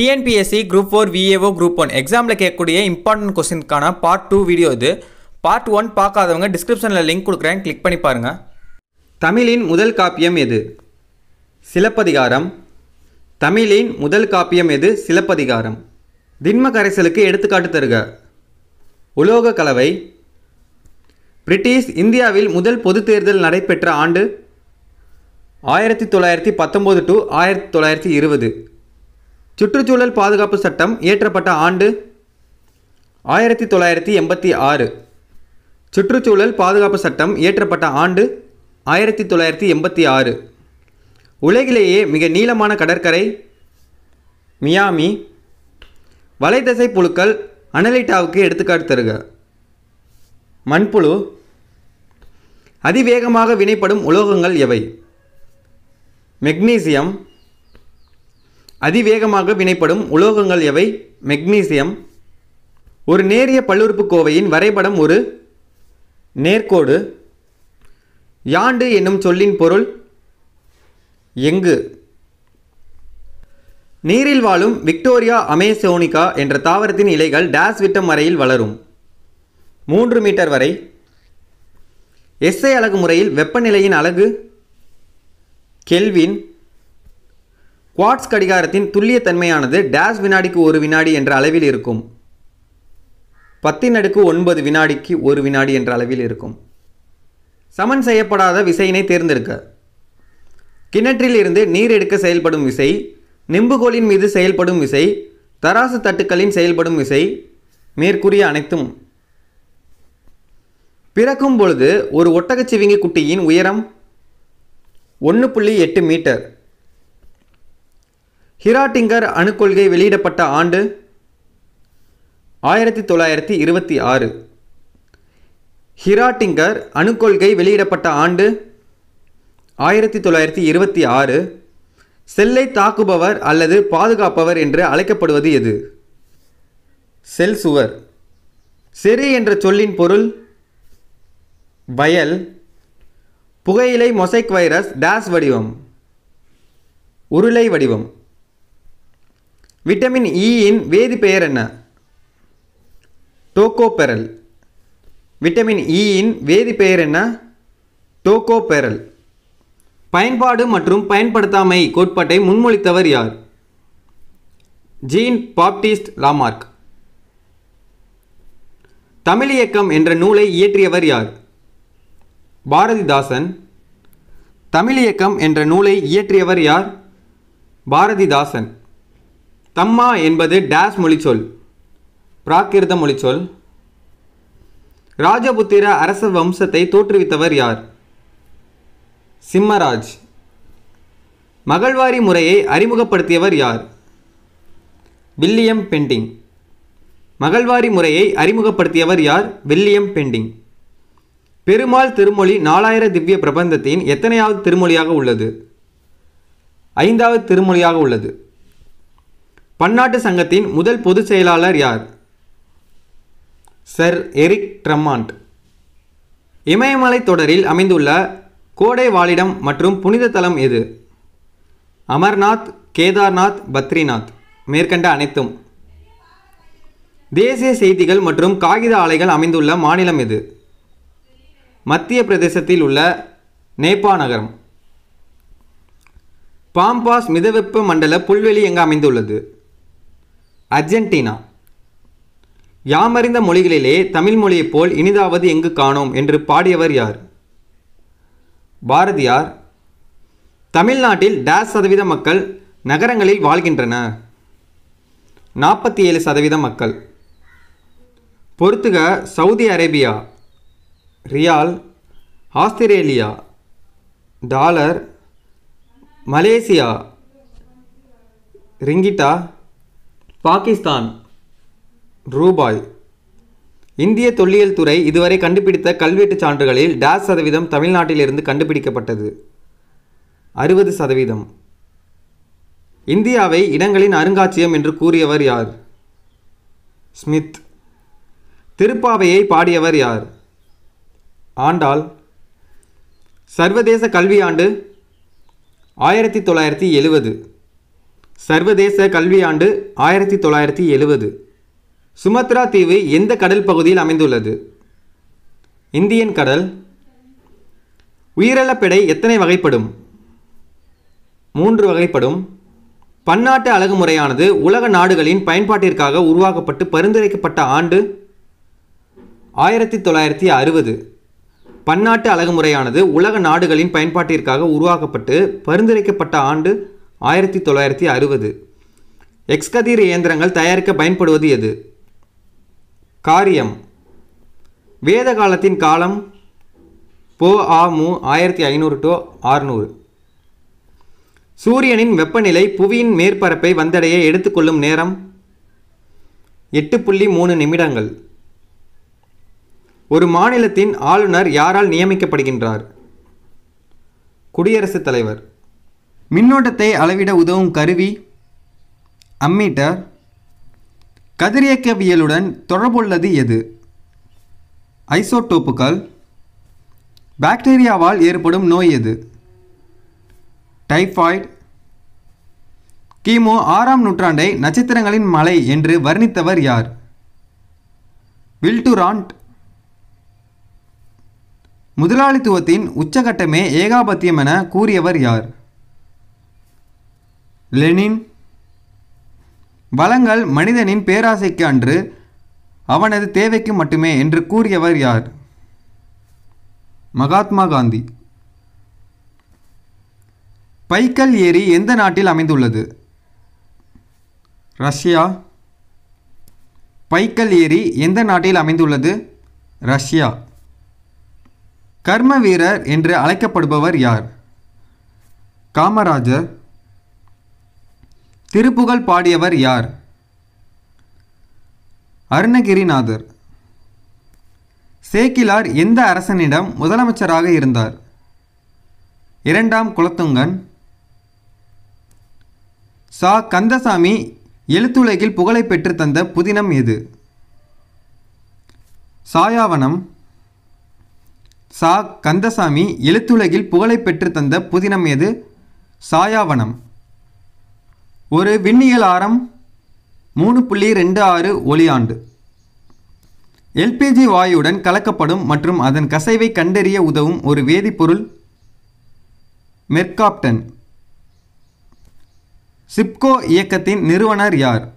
TNPSC group four VAO group one எக்ஸாமில் கேட்கக்கூடிய important கொஸ்டினுக்கான பார்ட் டூ வீடியோ இது. பார்ட் ஒன் பார்க்காதவங்க டிஸ்கிரிப்ஷனில் லிங்க் கொடுக்குறேன். கிளிக் பண்ணி பாருங்கள் தமிழின் முதல் காப்பியம் எது? சிலப்பதிகாரம். தமிழின் முதல் காப்பியம் எது? சிலப்பதிகாரம். திண்ம கரைசலுக்கு எடுத்துக்காட்டு தருக. உலோக கலவை பிரிட்டிஷ் இந்தியாவில் முதல் பொதுத் தேர்தல் நடைபெற்ற ஆண்டு ஆயிரத்தி தொள்ளாயிரத்தி பத்தொம்போது டு ஆயிரத்தி தொள்ளாயிரத்தி இருபது. சுற்றுச்சூழல் பாதுகாப்பு சட்டம் இயற்றப்பட்ட ஆண்டு ஆயிரத்தி தொள்ளாயிரத்தி எண்பத்தி ஆறு. சுற்றுச்சூழல் பாதுகாப்பு சட்டம் இயற்றப்பட்ட ஆண்டு ஆயிரத்தி தொள்ளாயிரத்தி எண்பத்தி ஆறு. உலகிலேயே மிக நீளமான கடற்கரை மியாமி வலைதசை புழுக்கள் அனலிட்டாவுக்கு எடுத்துக்காட்டு தருக. மண்புழு அதிவேகமாக வினைப்படும் உலோகங்கள் எவை மெக்னீசியம் அதிவேகமாக வினைப்படும் உலோகங்கள் எவை? மெக்னீசியம். ஒரு நேரிய பல்லுறுப்புக்கோவையின் வரைபடம் ஒரு நேர்கோடு. யாண்டு என்னும் சொல்லின் பொருள் எங்கு? நீரில் வாழும் விக்டோரியா அமேசோனிகா என்ற தாவரத்தின் இலைகள் டேஸ் விட்டம் வரையில் வளரும். மூன்று மீட்டர் வரை. எஸ்ஐ அலகு முறையில் வெப்பநிலையின் அலகு கெல்வின் குவாட்ஸ் கடிகாரத்தின் துல்லியத்தன்மையானது டேஸ் வினாடிக்கு ஒரு வினாடி என்ற அளவில் இருக்கும். பத்தின் அடுக்கு ஒன்பது வினாடிக்கு ஒரு வினாடி என்ற அளவில் இருக்கும். சமன் செய்யப்படாத விசையினை தேர்ந்தெடுக்க. கிணற்றில் இருந்து நீர் எடுக்க செயல்படும் விசை நிம்புகோலின் மீது செயல்படும் விசை தராசு தட்டுக்களின் செயல்படும் விசை மேற்கூறிய அனைத்தும். பிறக்கும் பொழுது ஒரு ஒட்டகச்சிவிங்கி குட்டியின் உயரம் ஒன்று புள்ளி எட்டு மீட்டர். ஹிராட்டிங்கர் அணுக்கொள்கை வெளியிடப்பட்ட ஆண்டு ஆயிரத்தி தொள்ளாயிரத்தி இருபத்தி ஆறு. ஹிராட்டிங்கர் அணுக்கொள்கை வெளியிடப்பட்ட ஆண்டு ஆயிரத்தி தொள்ளாயிரத்தி இருபத்தி ஆறு. செல்லை தாக்குபவர் அல்லது பாதுகாப்பவர் என்று அழைக்கப்படுவது எது? செல் சுவர். செரு என்ற சொல்லின் பொருள் வயல் புகையிலை மொசைக் வைரஸ் டேஸ் வடிவம் உருளை வடிவம். விட்டமின் e இயின் வேதிப்பெயர் என்ன? டோகோபெரல். விட்டமின் e இயின் வேதிப்பெயர் என்ன? டோகோபெரல். பயன்பாடு மற்றும் பயன்படுத்தாமை கோட்பாட்டை முன்மொழித்தவர் யார்? Gene Baptist Lamarck. தமிழ் இயக்கம் என்ற நூலை இயற்றியவர் யார்? பாரதிதாசன். தமிழ் இயக்கம் என்ற நூலை இயற்றியவர் யார்? பாரதிதாசன். தம்மா என்பது டேஸ் மொழிச்சொல் பிராகிருத மொழிச்சொல். ராஜபுத்திர அரச வம்சத்தை தோற்றுவித்தவர் யார்? சிம்மராஜ். மகள்வாரி முறையை அறிமுகப்படுத்தியவர் யார்? William Bentinck. மகள்வாரி முறையை அறிமுகப்படுத்தியவர் யார்? William Bentinck. பெருமாள் திருமொழி நாலாயிர திவ்ய பிரபந்தத்தின் எத்தனையாவது திருமொழியாக உள்ளது? ஐந்தாவது திருமொழியாக உள்ளது. பன்னாட்டு சங்கத்தின் முதல் பொதுச் செயலாளர் யார்? Sir Eric Drummond. இமயமலை தொடரில் அமைந்துள்ள கோடை வாழிடம் மற்றும் புனித தலம் எது? அமர்நாத் கேதார்நாத் பத்ரிநாத். மேற்கண்ட அனைத்தும். தேசிய செய்திகள் மற்றும் காகித ஆலைகள் அமைந்துள்ள மாநிலம் எது? மத்திய பிரதேசத்தில் உள்ள நேபா நகரம். பாம்பாஸ் மிதவெப்ப மண்டல புல்வெளி எங்கு அமைந்துள்ளது? அர்ஜென்டினா. யாமறிந்த மொழிகளிலே தமிழ் மொழியைப் போல் இனிதாவது எங்கு காணோம் என்று பாடியவர் யார்? பாரதியார். தமிழ்நாட்டில் டேஸ் சதவீத மக்கள் நகரங்களில் வாழ்கின்றனர் நாற்பத்தி ஏழு சதவீத மக்கள். பொறுத்துக Saudi Arabia riyal Australia dollar Malaysia ரிங்கிட்டா Pakistan. ரூபாய். இந்திய தொல்லியல் துறை இதுவரை கண்டுபிடித்த கல்வெட்டுச் சான்றுகளில் டேஸ் சதவீதம் தமிழ்நாட்டிலிருந்து கண்டுபிடிக்கப்பட்டது. அறுபது சதவீதம். இந்தியாவை இடங்களின் அருங்காட்சியகம் என்று கூறியவர் யார்? ஸ்மித். திருப்பாவையை பாடியவர் யார்? ஆண்டாள். சர்வதேச கல்வியாண்டு ஆயிரத்தி தொள்ளாயிரத்தி எழுவது சர்வதேச கல்வியாண்டு ஆயிரத்தி தொள்ளாயிரத்தி எழுவது. சுமத்ரா தீவு எந்த கடல் பகுதியில் அமைந்துள்ளது? இந்தியன் கடல். உயிரிழப்பெடை எத்தனை வகைப்படும்? மூன்று வகைப்படும். பன்னாட்டு அழகு முறையானது உலக நாடுகளின் பயன்பாட்டிற்காக உருவாக்கப்பட்டு பரிந்துரைக்கப்பட்ட ஆண்டு ஆயிரத்தி தொள்ளாயிரத்தி அறுபது பன்னாட்டு அழகு முறையானது உலக நாடுகளின் பயன்பாட்டிற்காக உருவாக்கப்பட்டு பரிந்துரைக்கப்பட்ட ஆண்டு ஆயிரத்தி தொள்ளாயிரத்தி அறுபது. எக்ஸ்கதிர் இயந்திரங்கள் தயாரிக்க பயன்படுவது எது? காரியம். வேத காலத்தின் காலம் போ ஆ மு ஆயிரத்தி ஐநூறு டு ஆறுநூறு. சூரியனின் வெப்பநிலை புவியின் மேற்பரப்பை வந்தடைய எடுத்துக்கொள்ளும் நேரம் எட்டு புள்ளி மூணு நிமிடங்கள். ஒரு மாநிலத்தின் ஆளுநர் யாரால் நியமிக்கப்படுகின்றார்? குடியரசுத் தலைவர். மின்னோட்டத்தை அளவிட உதவும் கருவி அம்மீட்டர். கதிரியக்கவியலுடன் தொடர்புள்ளது எது? ஐசோடோப்புகள். பாக்டீரியாவால் ஏற்படும் நோய் எது? டைஃபாய்டு கிமு ஆறாம் நூற்றாண்டை நட்சத்திரங்களின் மலை என்று வர்ணித்தவர் யார்? வில்டுராண்ட். முதலாளித்துவத்தின் உச்சகட்டமே ஏகாபத்தியம் என கூறியவர் யார்? லெனின். வளங்கள் மனிதனின் பேராசைக்கு அன்று அவனது தேவைக்கு மட்டுமே என்று கூறியவர் யார்? மகாத்மா காந்தி. பைக்கல் ஏரி எந்த நாட்டில் அமைந்துள்ளது? ரஷ்யா. பைக்கல் ஏரி எந்த நாட்டில் அமைந்துள்ளது? ரஷ்யா. கர்ம வீரர் என்று அழைக்கப்படுபவர் யார்? காமராஜர். திருப்புகழ் பாடியவர் யார்? அருணகிரிநாதர். சேக்கிலார் எந்த அரசனிடம் முதலமைச்சராக இருந்தார்? இரண்டாம் குலத்துங்கன். சா. கந்தசாமி எழுத்துலகில் புகழை பெற்று தந்த புதினம் எது? சாயாவனம். சா. கந்தசாமி எழுத்துலகில் புகழை பெற்று தந்த புதினம் எது? சாயாவனம். ஒரு விண்ணியல் ஆரம் மூணு புள்ளி ரெண்டு ஆறு ஒளியாண்டு எல்பிஜி வாயுடன் கலக்கப்படும் மற்றும் அதன் கசைவை கண்டறிய உதவும் ஒரு வேதிப்பொருள் மெர்காப்டன். சிப்கோ இயக்கத்தின் நிறுவனர் யார்?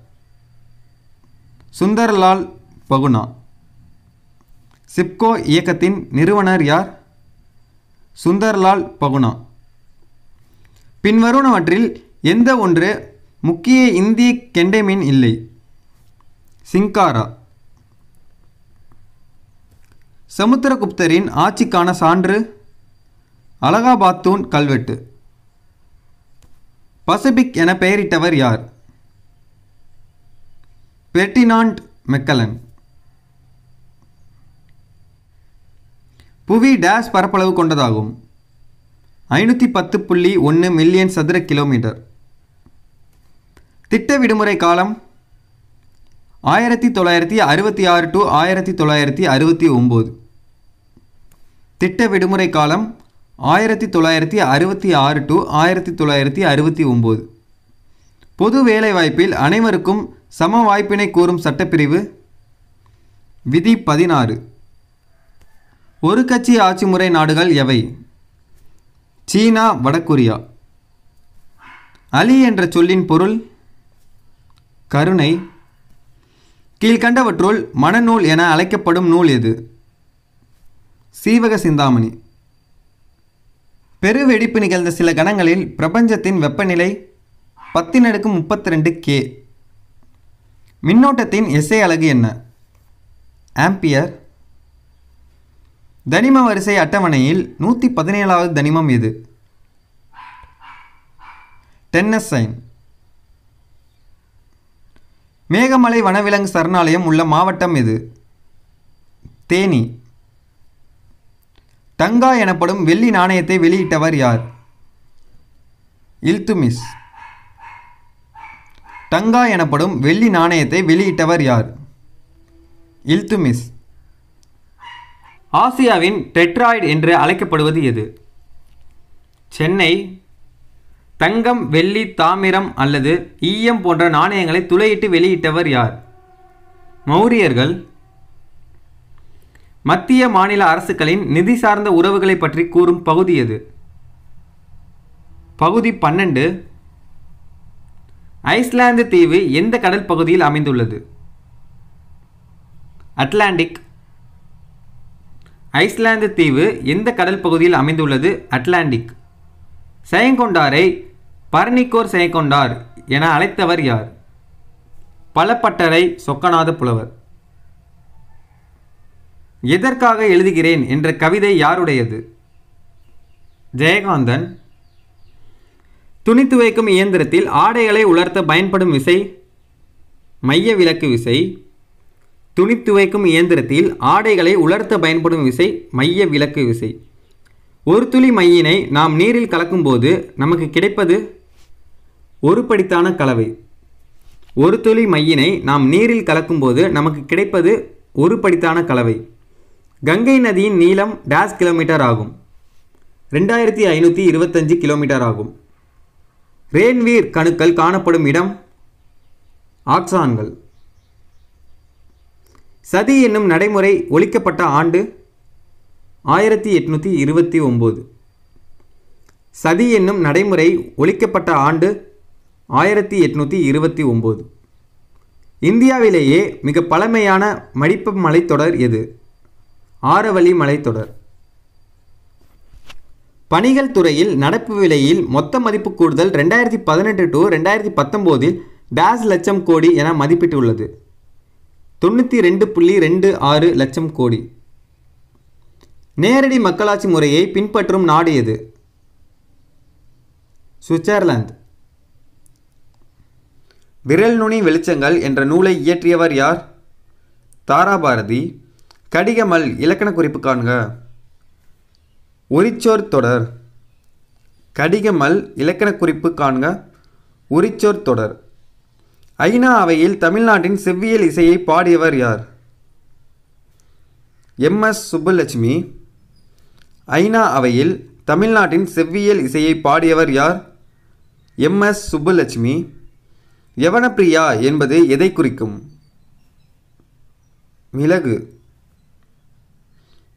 சுந்தர்லால் பகுனா. சிப்கோ இயக்கத்தின் நிறுவனர் யார்? சுந்தர்லால் பகுனா. பின்வருவனவற்றில் எந்த ஒன்று முக்கிய இந்திய கெண்டை மீன் இல்லை. சிங்காரா. சமுத்திரகுப்தரின் ஆட்சிக்கான சான்று அலகாபாத்தூன் கல்வெட்டு. பசிபிக் என பெயரிட்டவர் யார்? Ferdinand Magellan. புவி டேஷ் பரப்பளவு கொண்டதாகும். ஐநூற்றி பத்து புள்ளி ஒன்று மில்லியன் சதுர கிலோமீட்டர். திட்ட விடுமுறை காலம் ஆயிரத்தி தொள்ளாயிரத்தி அறுபத்தி ஆறு டு ஆயிரத்தி தொள்ளாயிரத்தி அறுபத்தி ஒம்பது. திட்ட விடுமுறை காலம் ஆயிரத்தி தொள்ளாயிரத்தி அறுபத்தி ஆறு டு ஆயிரத்தி தொள்ளாயிரத்தி அறுபத்தி ஒம்பது. பொது வேலைவாய்ப்பில் அனைவருக்கும் சம வாய்ப்பினை கூறும் சட்டப்பிரிவு விதி பதினாறு. ஒரு கட்சி ஆட்சி முறை நாடுகள் எவை? சீனா வடகொரியா. அலி என்ற சொல்லின் பொருள் கருணை. கீழ்கண்டவற்றுள் மனநூல் என அழைக்கப்படும் நூல் எது? சீவக சிந்தாமணி. பெருவெடிப்பு நிகழ்ந்த சில கணங்களில் பிரபஞ்சத்தின் வெப்பநிலை பத்தினடுக்கு முப்பத்தி ரெண்டு கே மின்னோட்டத்தின் எஸ்ஐ அலகு என்ன? ஆம்பியர். தனிம வரிசை அட்டவணையில் நூற்றி பதினேழாவது தனிமம் எது? டென்னஸ் சைன். மேகமலை வனவிலங்கு சரணாலயம் உள்ள மாவட்டம் எது? தேனி. டங்கா எனப்படும் வெள்ளி நாணயத்தை வெளியிட்டவர் யார்? இல்துமிஸ். டங்கா எனப்படும் வெள்ளி நாணயத்தை வெளியிட்டவர் யார்? இல்துமிஸ். ஆசியாவின் டெட்ராய்டு என்று அழைக்கப்படுவது எது? சென்னை தங்கம் வெள்ளி தாமிரம் அல்லது ஈயம் போன்ற நாணயங்களை துளையிட்டு வெளியிட்டவர் யார்? மௌரியர்கள். மத்திய மாநில அரசுகளின் நிதி சார்ந்த உறவுகளை பற்றி கூறும் பகுதி எது? பகுதி பன்னெண்டு. ஐஸ்லாந்து தீவு எந்த கடல் பகுதியில் அமைந்துள்ளது? அட்லாண்டிக். ஐஸ்லாந்து தீவு எந்த கடல் பகுதியில் அமைந்துள்ளது? அட்லாண்டிக். செயங்கொண்டாரை பரணிக்கோர் செயங்கொண்டார் என அழைத்தவர் யார்? பலப்பட்டரை சொக்கநாத புலவர். எதற்காக எழுதுகிறேன் என்ற கவிதை யாருடையது? ஜெயகாந்தன். துணி துவைக்கும் இயந்திரத்தில் ஆடைகளை உலர்த்த பயன்படும் விசை மைய விலக்கு விசை. துணி துவைக்கும் இயந்திரத்தில் ஆடைகளை உலர்த்த பயன்படும் விசை மைய விலக்கு விசை. ஒரு துளி மையினை நாம் நீரில் கலக்கும்போது நமக்கு கிடைப்பது ஒரு படித்தான கலவை. ஒரு துளி மையினை நாம் நீரில் கலக்கும்போது நமக்கு கிடைப்பது ஒரு படித்தான கலவை. கங்கை நதியின் நீளம் டேஸ் கிலோமீட்டர் ஆகும். ரெண்டாயிரத்தி ஐநூற்றி இருபத்தஞ்சு கிலோமீட்டர் ஆகும். ரேன்வீர் கணுக்கள் காணப்படும் இடம் ஆக்சான்கள். சதி என்னும் நடைமுறை ஒழிக்கப்பட்ட ஆண்டு ஆயிரத்தி எட்நூற்றி இருபத்தி ஒம்பது. சதி என்னும் நடைமுறை ஒழிக்கப்பட்ட ஆண்டு ஆயிரத்தி எட்நூற்றி இருபத்தி ஒம்பது. இந்தியாவிலேயே மிக பழமையான மடிப்பு மலைத்தொடர் எது? ஆரவழி மலைத்தொடர். பணிகள் துறையில் நடப்பு விலையில் மொத்த மதிப்பு கூடுதல் ரெண்டாயிரத்தி பதினெட்டு டு ரெண்டாயிரத்தி பத்தொம்போதில் டேஸ் லட்சம் கோடி என மதிப்பிட்டுள்ளது. தொண்ணூற்றி ரெண்டு புள்ளி ரெண்டு ஆறு லட்சம் கோடி. நேரடி மக்களாட்சி முறையை பின்பற்றும் நாடு எது? சுவிட்சர்லாந்து. விரல் நுனி வெளிச்சங்கள் என்ற நூலை இயற்றியவர் யார்? தாராபாரதி. கடிகமல் இலக்கண குறிப்பு காண்க. உரிச்சோர் தொடர். கடிகமல் இலக்கண குறிப்பு காண்க. உரிச்சோர் தொடர். ஐநா அவையில் தமிழ்நாட்டின் செவ்வியல் இசையை பாடியவர் யார்? எம். எஸ். சுப்புலட்சுமி. ஐநா அவையில் தமிழ்நாட்டின் செவ்வியல் இசையை பாடியவர் யார்? எம். எஸ். சுப்புலட்சுமி. யவனப்பிரியா என்பது எதை குறிக்கும்? மிளகு.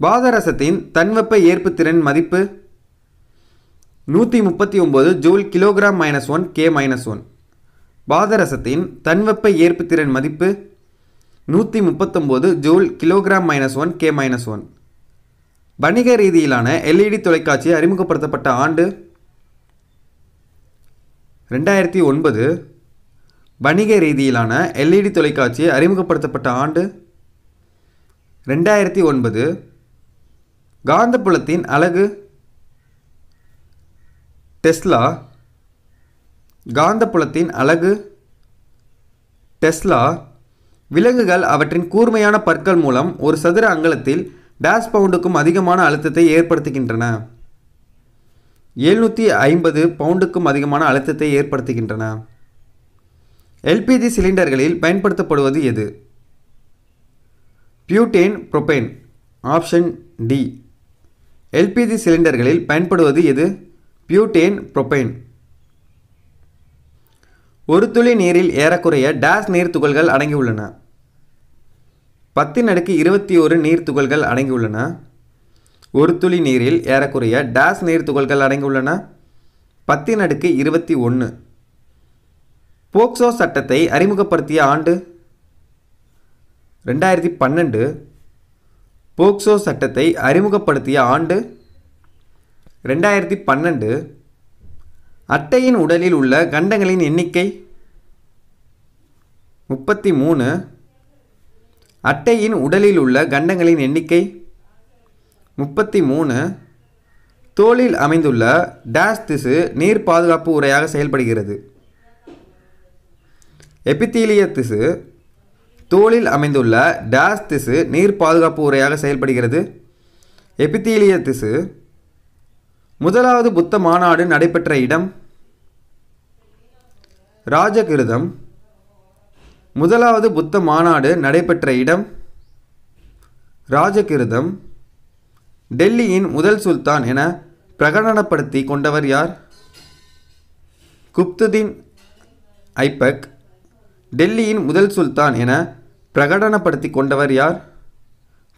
பாதரசத்தின் தன்வெப்ப ஏற்புத்திறன் மதிப்பு? நூற்றி முப்பத்தி ஒம்பது joule kilogram minus one K minus one. பாதரசத்தின் தன்வெப்ப ஏற்புத்திறன் மதிப்பு? நூற்றி முப்பத்தொம்போது joule kilogram minus one K minus one. வணிக ரீதியிலான எல்இடி தொலைக்காட்சி அறிமுகப்படுத்தப்பட்ட ஆண்டு ரெண்டாயிரத்தி ஒன்பது வணிக ரீதியிலான எல்இடி தொலைக்காட்சி அறிமுகப்படுத்தப்பட்ட ஆண்டு ரெண்டாயிரத்தி ஒன்பது காந்தப்புலத்தின் அலகு டெஸ்லா காந்தப்புலத்தின் அலகு டெஸ்லா விலங்குகள் அவற்றின் கூர்மையான பற்கள் மூலம் ஒரு சதுர அங்கலத்தில் டேஷ் பவுண்டுக்கும் அதிகமான அழுத்தத்தை ஏற்படுத்துகின்றன. எழுநூற்றி ஐம்பது பவுண்டுக்கும் அதிகமான அழுத்தத்தை ஏற்படுத்துகின்றன. எல்பிஜி சிலிண்டர்களில் பயன்படுத்தப்படுவது எது? Butane propane option D. LPG சிலிண்டர்களில் பயன்படுவது எது? பியூட்டேன் புரொபேன் ஒரு துளி நீரில் ஏறக்குறைய டேஸ் நீர் துகள்கள் அடங்கியுள்ளன. பத்தின் அடுக்கு இருபத்தி ஒரு நீர் துகள்கள் அடங்கியுள்ளன. ஒரு துளி நீரில் ஏறக்குறைய டேஸ் நீர் துகள்கள் அடங்கியுள்ளன. பத்தின் அடுக்கு இருபத்தி ஒன்று போக்சோ சட்டத்தை அறிமுகப்படுத்திய ஆண்டு ரெண்டாயிரத்தி பன்னெண்டு. போக்சோ சட்டத்தை அறிமுகப்படுத்திய ஆண்டு ரெண்டாயிரத்தி பன்னெண்டு. அட்டையின் உடலில் உள்ள கண்டங்களின் எண்ணிக்கை முப்பத்தி மூணு அட்டையின் உடலில் உள்ள கண்டங்களின் எண்ணிக்கை முப்பத்தி மூணு தோளில் அமைந்துள்ள டேஷ் திசு நீர் பாதுகாப்பு உரையாக செயல்படுகிறது. எபித்தீலிய திசு தோளில் அமைந்துள்ள டேஷ் திசு நீர் பாதுகாப்பு உரையாக செயல்படுகிறது. எபித்தீலிய திசு முதலாவது புத்த மாநாடு நடைபெற்ற இடம் ராஜகிருதம். முதலாவது புத்த மாநாடு நடைபெற்ற இடம் ராஜகிருதம். டெல்லியின் முதல் சுல்தான் என பிரகடனப்படுத்தி கொண்டவர் யார்? குப்துதீன் ஐபக் டெல்லியின் முதல் சுல்தான் என பிரகடனப்படுத்தி கொண்டவர் யார்?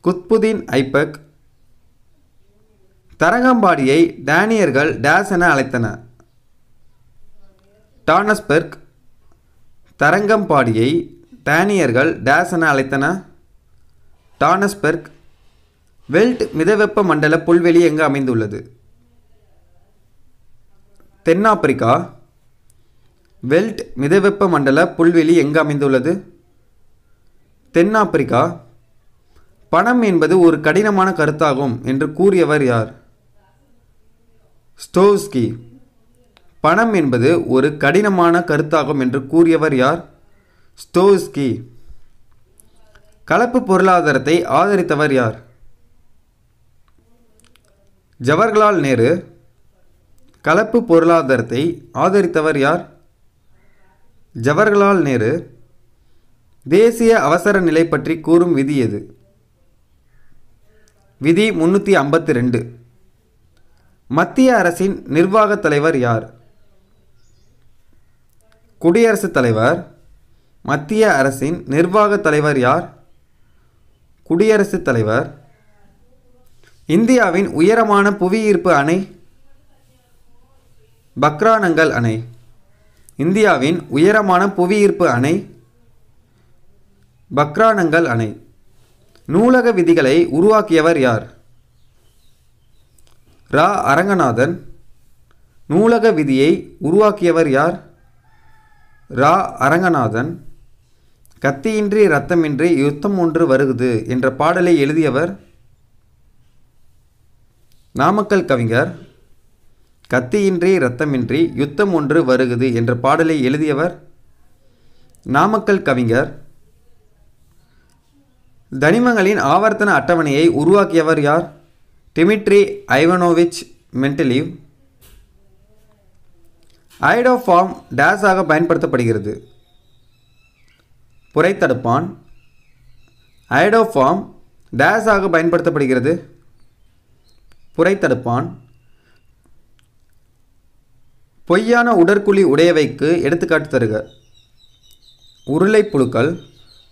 குத்புதீன் ஐபக் தரங்கம்பாடியை டேனியர்கள் டேஸ் என அழைத்தனர். டானஸ்பெர்க் தரங்கம்பாடியை டேனியர்கள் டேஸ் என அழைத்தன. டானஸ்பெர்க் வெல்ட் மிதவெப்ப மண்டல புல்வெளி எங்கு அமைந்துள்ளது? தென்னாப்பிரிக்கா வெல்ட் மிதவெப்ப மண்டல புல்வெளி எங்கு அமைந்துள்ளது? தென்னாப்பிரிக்கா பணம் என்பது ஒரு கடினமான கருத்தாகும் என்று கூறியவர் யார்? ஸ்டோவ்ஸ்கி. பணம் என்பது ஒரு கடினமான கருத்தாகும் என்று கூறியவர் யார்? ஸ்டோஸ்கி. கலப்பு பொருளாதாரத்தை ஆதரித்தவர் யார்? ஜவஹர்லால் நேரு. கலப்பு பொருளாதாரத்தை ஆதரித்தவர் யார்? ஜவஹர்லால் நேரு. தேசிய அவசர நிலை பற்றி கூறும் விதி எது? விதி முன்னூற்றி ஐம்பத்தி ரெண்டு. மத்திய அரசின் நிர்வாகத் தலைவர் யார்? குடியரசுத் தலைவர் மத்திய அரசின் நிர்வாகத் தலைவர் யார்? குடியரசுத் தலைவர். இந்தியாவின் உயரமான புவியீர்ப்பு அணை. பக்ரானங்கல் அணை. இந்தியாவின் உயரமான புவியீர்ப்பு அணை. பக்ரானங்கல் அணை. நூலக விதிகளை உருவாக்கியவர் யார்? ரா. அரங்கநாதன். நூலக விதியை உருவாக்கியவர் யார்? ரா அரங்கநாதன் கத்தியின்றி இரத்தமின்றி யுத்தம் ஒன்று வருகுது என்ற பாடலை எழுதியவர் நாமக்கல் கவிஞர் கத்தியின்றி இரத்தமின்றி யுத்தம் ஒன்று வருகுது என்ற பாடலை எழுதியவர் நாமக்கல் கவிஞர் தனிமங்களின் ஆவர்த்தன அட்டவணையை உருவாக்கியவர் யார்? டிமிட்ரி ஐவனோவிச் மென்டலிவ் ஐடோஃபார்ம் டேஸாக பயன்படுத்தப்படுகிறது. புரைத்தடுப்பான். ஐடோஃபார்ம் டேஸாக பயன்படுத்தப்படுகிறது. புரைத்தடுப்பான். பொய்யான உடற்குழி உடையவைக்கு எடுத்துக்காட்டு தருக. உருளை புழுக்கள்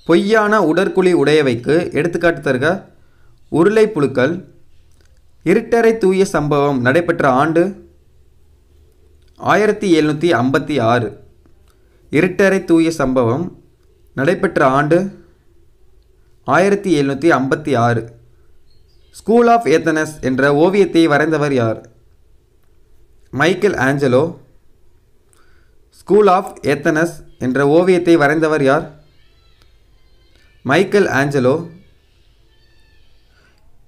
பொய்யான உடற்குழி உடையவைக்கு எடுத்துக்காட்டு தருக. உருளை புழுக்கள் இருட்டறை தூய சம்பவம் நடைபெற்ற ஆண்டு ஆயிரத்தி எழுநூற்றி ஐம்பத்தி ஆறு. இருட்டறை தூய சம்பவம் நடைபெற்ற ஆண்டு ஆயிரத்தி எழுநூற்றி ஐம்பத்தி ஆறு. ஸ்கூல் ஆஃப் ஏத்தனஸ் என்ற ஓவியத்தை வரைந்தவர் யார்? Michelangelo school of Athens என்ற ஓவியத்தை வரைந்தவர் யார்? மைக்கேல் ஆஞ்சலோ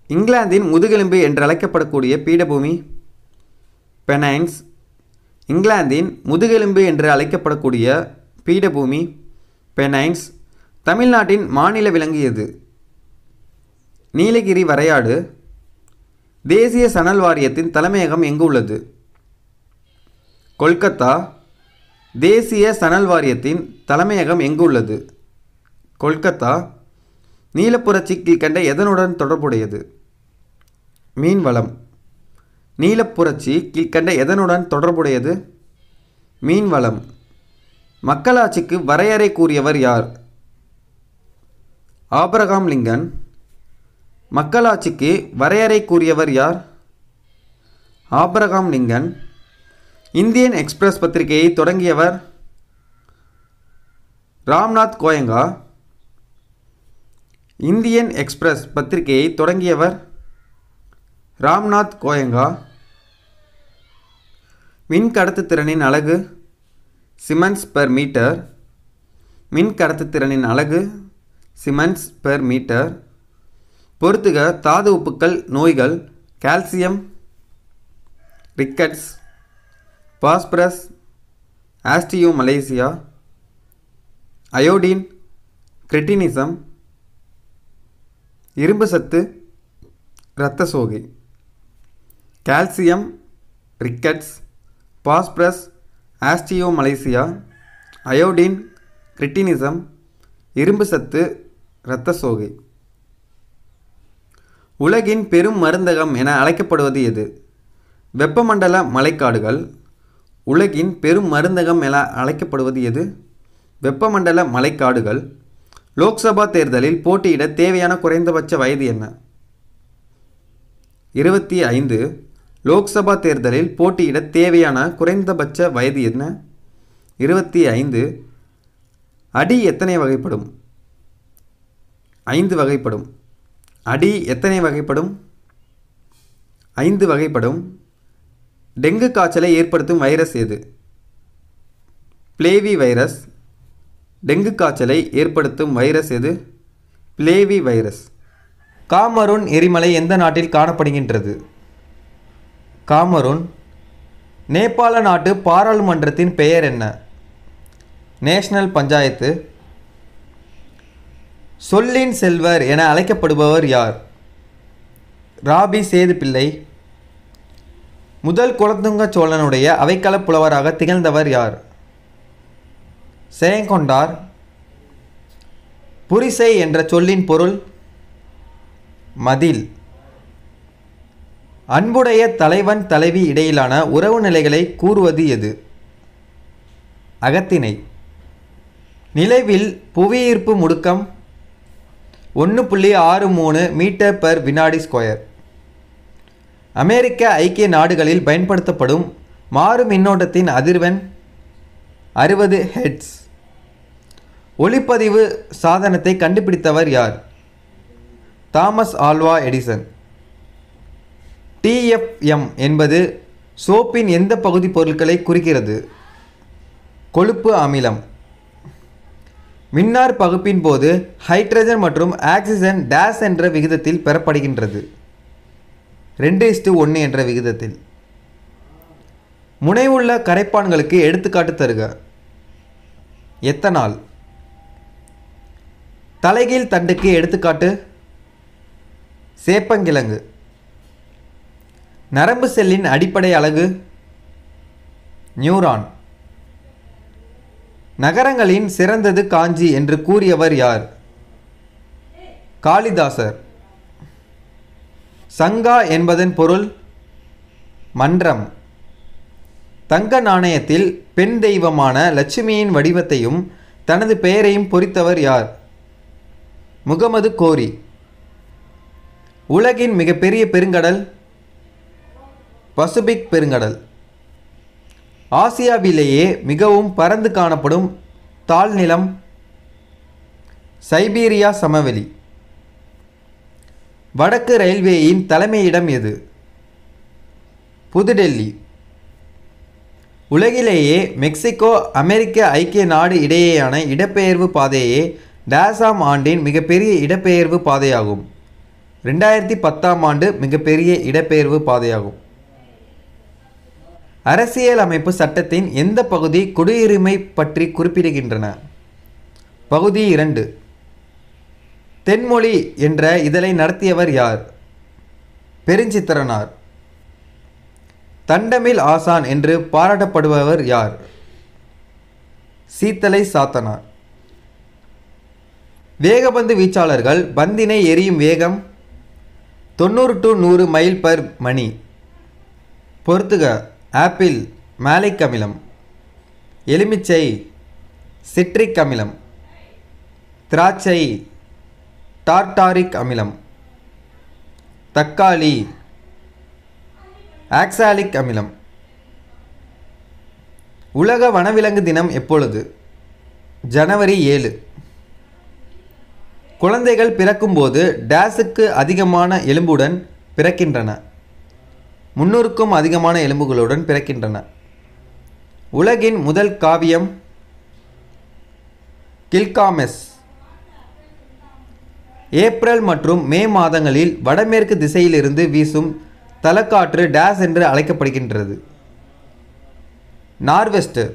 இங்கிலாந்தின் முதுகெலும்பு என்று அழைக்கப்படக்கூடிய பீடபூமி பெனைன்ஸ் இங்கிலாந்தின் முதுகெலும்பு என்று அழைக்கப்படக்கூடிய பீடபூமி பெனைன்ஸ் தமிழ்நாட்டின் மாநில விலங்கு எது நீலகிரி வரையாடு தேசிய சணல் வாரியத்தின் தலைமையகம் எங்கு உள்ளது? கொல்கத்தா தேசிய சணல் வாரியத்தின் தலைமையகம் எங்கு உள்ளது? கொல்கத்தா நீலப்புரட்சி கீழ்கண்ட எதனுடன் தொடர்புடையது? மீன்வளம். நீலப்புரட்சி கீழ்கண்ட எதனுடன் தொடர்புடையது? மீன்வளம். மக்களாட்சிக்கு வரையறை கூறியவர் யார்? ஆபரகாம் லிங்கன். மக்களாட்சிக்கு வரையறை கூறியவர் யார்? ஆபரகாம் லிங்கன். இந்தியன் எக்ஸ்பிரஸ் பத்திரிகையை தொடங்கியவர் ராம்நாத் கோயங்கா. இந்தியன் எக்ஸ்பிரஸ் பத்திரிகையை தொடங்கியவர் ராம்நாத் கோயங்கா. மின் கடத்துத்திறனின் அலகு சிமன்ஸ் பெர் மீட்டர் மின் கடத்துத்திறனின் அலகு சிமன்ஸ் பெர் மீட்டர் பொறுத்துக தாது உப்புக்கள் நோய்கள் calcium rickets phosphorus osteomalacia iodine cretinism இரும்பு சத்து இரத்த சோகை. Calcium rickets phosphorus osteomalacia iodine cretinism இரும்பு சத்து இரத்த சோகை. உலகின் பெரும் மருந்தகம் என அழைக்கப்படுவது எது? வெப்பமண்டல மலைக்காடுகள். உலகின் பெரும் மருந்தகம் என அழைக்கப்படுவது எது? வெப்பமண்டல மலைக்காடுகள். லோக்சபா தேர்தலில் போட்டியிட தேவையான குறைந்தபட்ச வயது என்ன? இருபத்தி ஐந்து. லோக்சபா தேர்தலில் போட்டியிட தேவையான குறைந்தபட்ச வயது என்ன? இருபத்தி ஐந்து. அடி எத்தனை வகைப்படும்? ஐந்து வகைப்படும். அடி எத்தனை வகைப்படும்? ஐந்து வகைப்படும். டெங்கு காய்ச்சலை ஏற்படுத்தும் வைரஸ் எது? Flavi virus. டெங்கு காய்ச்சலை ஏற்படுத்தும் வைரஸ் எது? Flavi virus. காமரூன் எரிமலை எந்த நாட்டில் காணப்படுகின்றது? காமரூன் நேபாள நாட்டு பாராளுமன்றத்தின் பெயர் என்ன? நேஷனல் பஞ்சாயத்து. சொல்லின் செல்வர் என அழைக்கப்படுபவர் யார்? ராபி சேதுப்பிள்ளை. முதல் குலத்துங்க சோழனுடைய அவைக்கள புலவராக திகழ்ந்தவர் யார்? செயங்கொண்டார் புரிசை என்ற சொல்லின் பொருள் மதில். அன்புடைய தலைவன் தலைவி இடையிலான உறவு நிலைகளை கூறுவது எது? அகத்திணை. நிலவில் புவியீர்ப்பு முடுக்கம் ஒன்று புள்ளி ஆறு மூணு மீட்டர் பர் வினாடி ஸ்கொயர் அமெரிக்க ஐக்கிய நாடுகளில் பயன்படுத்தப்படும் மாறு மின்னோட்டத்தின் அதிர்வெண் அறுபது ஹெட்ஸ் ஒளிப்பதிவு சாதனத்தை கண்டுபிடித்தவர் யார்? Thomas Alva Edison. டிஎஃப்எம் என்பது சோப்பின் எந்த பகுதி பொருட்களை குறிக்கிறது? கொழுப்பு அமிலம். மின்னார் பகுப்பின் போது ஹைட்ரஜன் மற்றும் ஆக்சிஜன் டேஸ் என்ற விகிதத்தில் பெறப்படுகின்றது. ரெண்டு இஸ்டு ஒன்று என்ற விகிதத்தில். முனைவுள்ள கரைப்பான்களுக்கு எடுத்துக்காட்டு தருக. எத்தனால். தலைகீழ் தண்டுக்கு எடுத்துக்காட்டு. சேப்பங்கிழங்கு. நரம்பு செல்லின் அடிப்படை அலகு? நியூரான். நகரங்களின் சிறந்தது காஞ்சி என்று கூறியவர் யார்? காளிதாசர். சங்கா என்பதன் பொருள் மன்றம். தங்க நாணயத்தில் பெண் தெய்வமான லட்சுமியின் வடிவத்தையும் தனது பெயரையும் பொறித்தவர் யார்? முகமது கோரி. உலகின் மிகப்பெரிய பெருங்கடல்? பசிபிக் பெருங்கடல். ஆசியாவிலேயே மிகவும் பரந்து காணப்படும் தாழ்நிலம் சைபீரியா சமவெளி. வடக்கு ரயில்வேயின் தலைமையிடம் எது? புதுடெல்லி. உலகிலேயே மெக்சிகோ அமெரிக்க ஐக்கிய நாடு இடையேயான இடப்பெயர்வு பாதையே டேசாம் ஆண்டின் மிகப்பெரிய இடப்பெயர்வு பாதையாகும். ரெண்டாயிரத்தி பத்தாம் ஆண்டு மிகப்பெரிய இடப்பெயர்வு பாதையாகும். அரசியல் அமைப்பு சட்டத்தின் எந்த பகுதி குடியுரிமை பற்றி குறிப்பிடுகின்றன? பகுதி இரண்டு. தென்மொழி என்ற இதழை நடத்தியவர் யார்? பெருஞ்சித்திரனார். தண்டமில் ஆசான் என்று பாராட்டப்படுபவர் யார்? சீத்தலை சாத்தனார். வேகபந்து வீச்சாளர்கள் பந்தினை எரியும் வேகம் தொண்ணூறு டு நூறு மைல் பர் மணி. பொறுத்துக. ஆப்பிள் மேலிக் அமிலம் எலுமிச்சை சிட்ரிக் அமிலம் திராட்சை டார்டாரிக் அமிலம் தக்காளி ஆக்சாலிக் அமிலம். உலக வனவிலங்கு தினம் எப்பொழுது? ஜனவரி ஏழு. குழந்தைகள் பிறக்கும்போது டேஸுக்கு அதிகமான எலும்புடன் பிறக்கின்றன. முன்னூறுக்கும் அதிகமான எலும்புகளுடன் பிறக்கின்றன. உலகின் முதல் காவியம் கில்காமெஸ். ஏப்ரல் மற்றும் மே மாதங்களில் வடமேற்கு திசையிலிருந்து வீசும் தலக்காற்று டேஸ் என்று அழைக்கப்படுகின்றது. நார்வெஸ்ட்.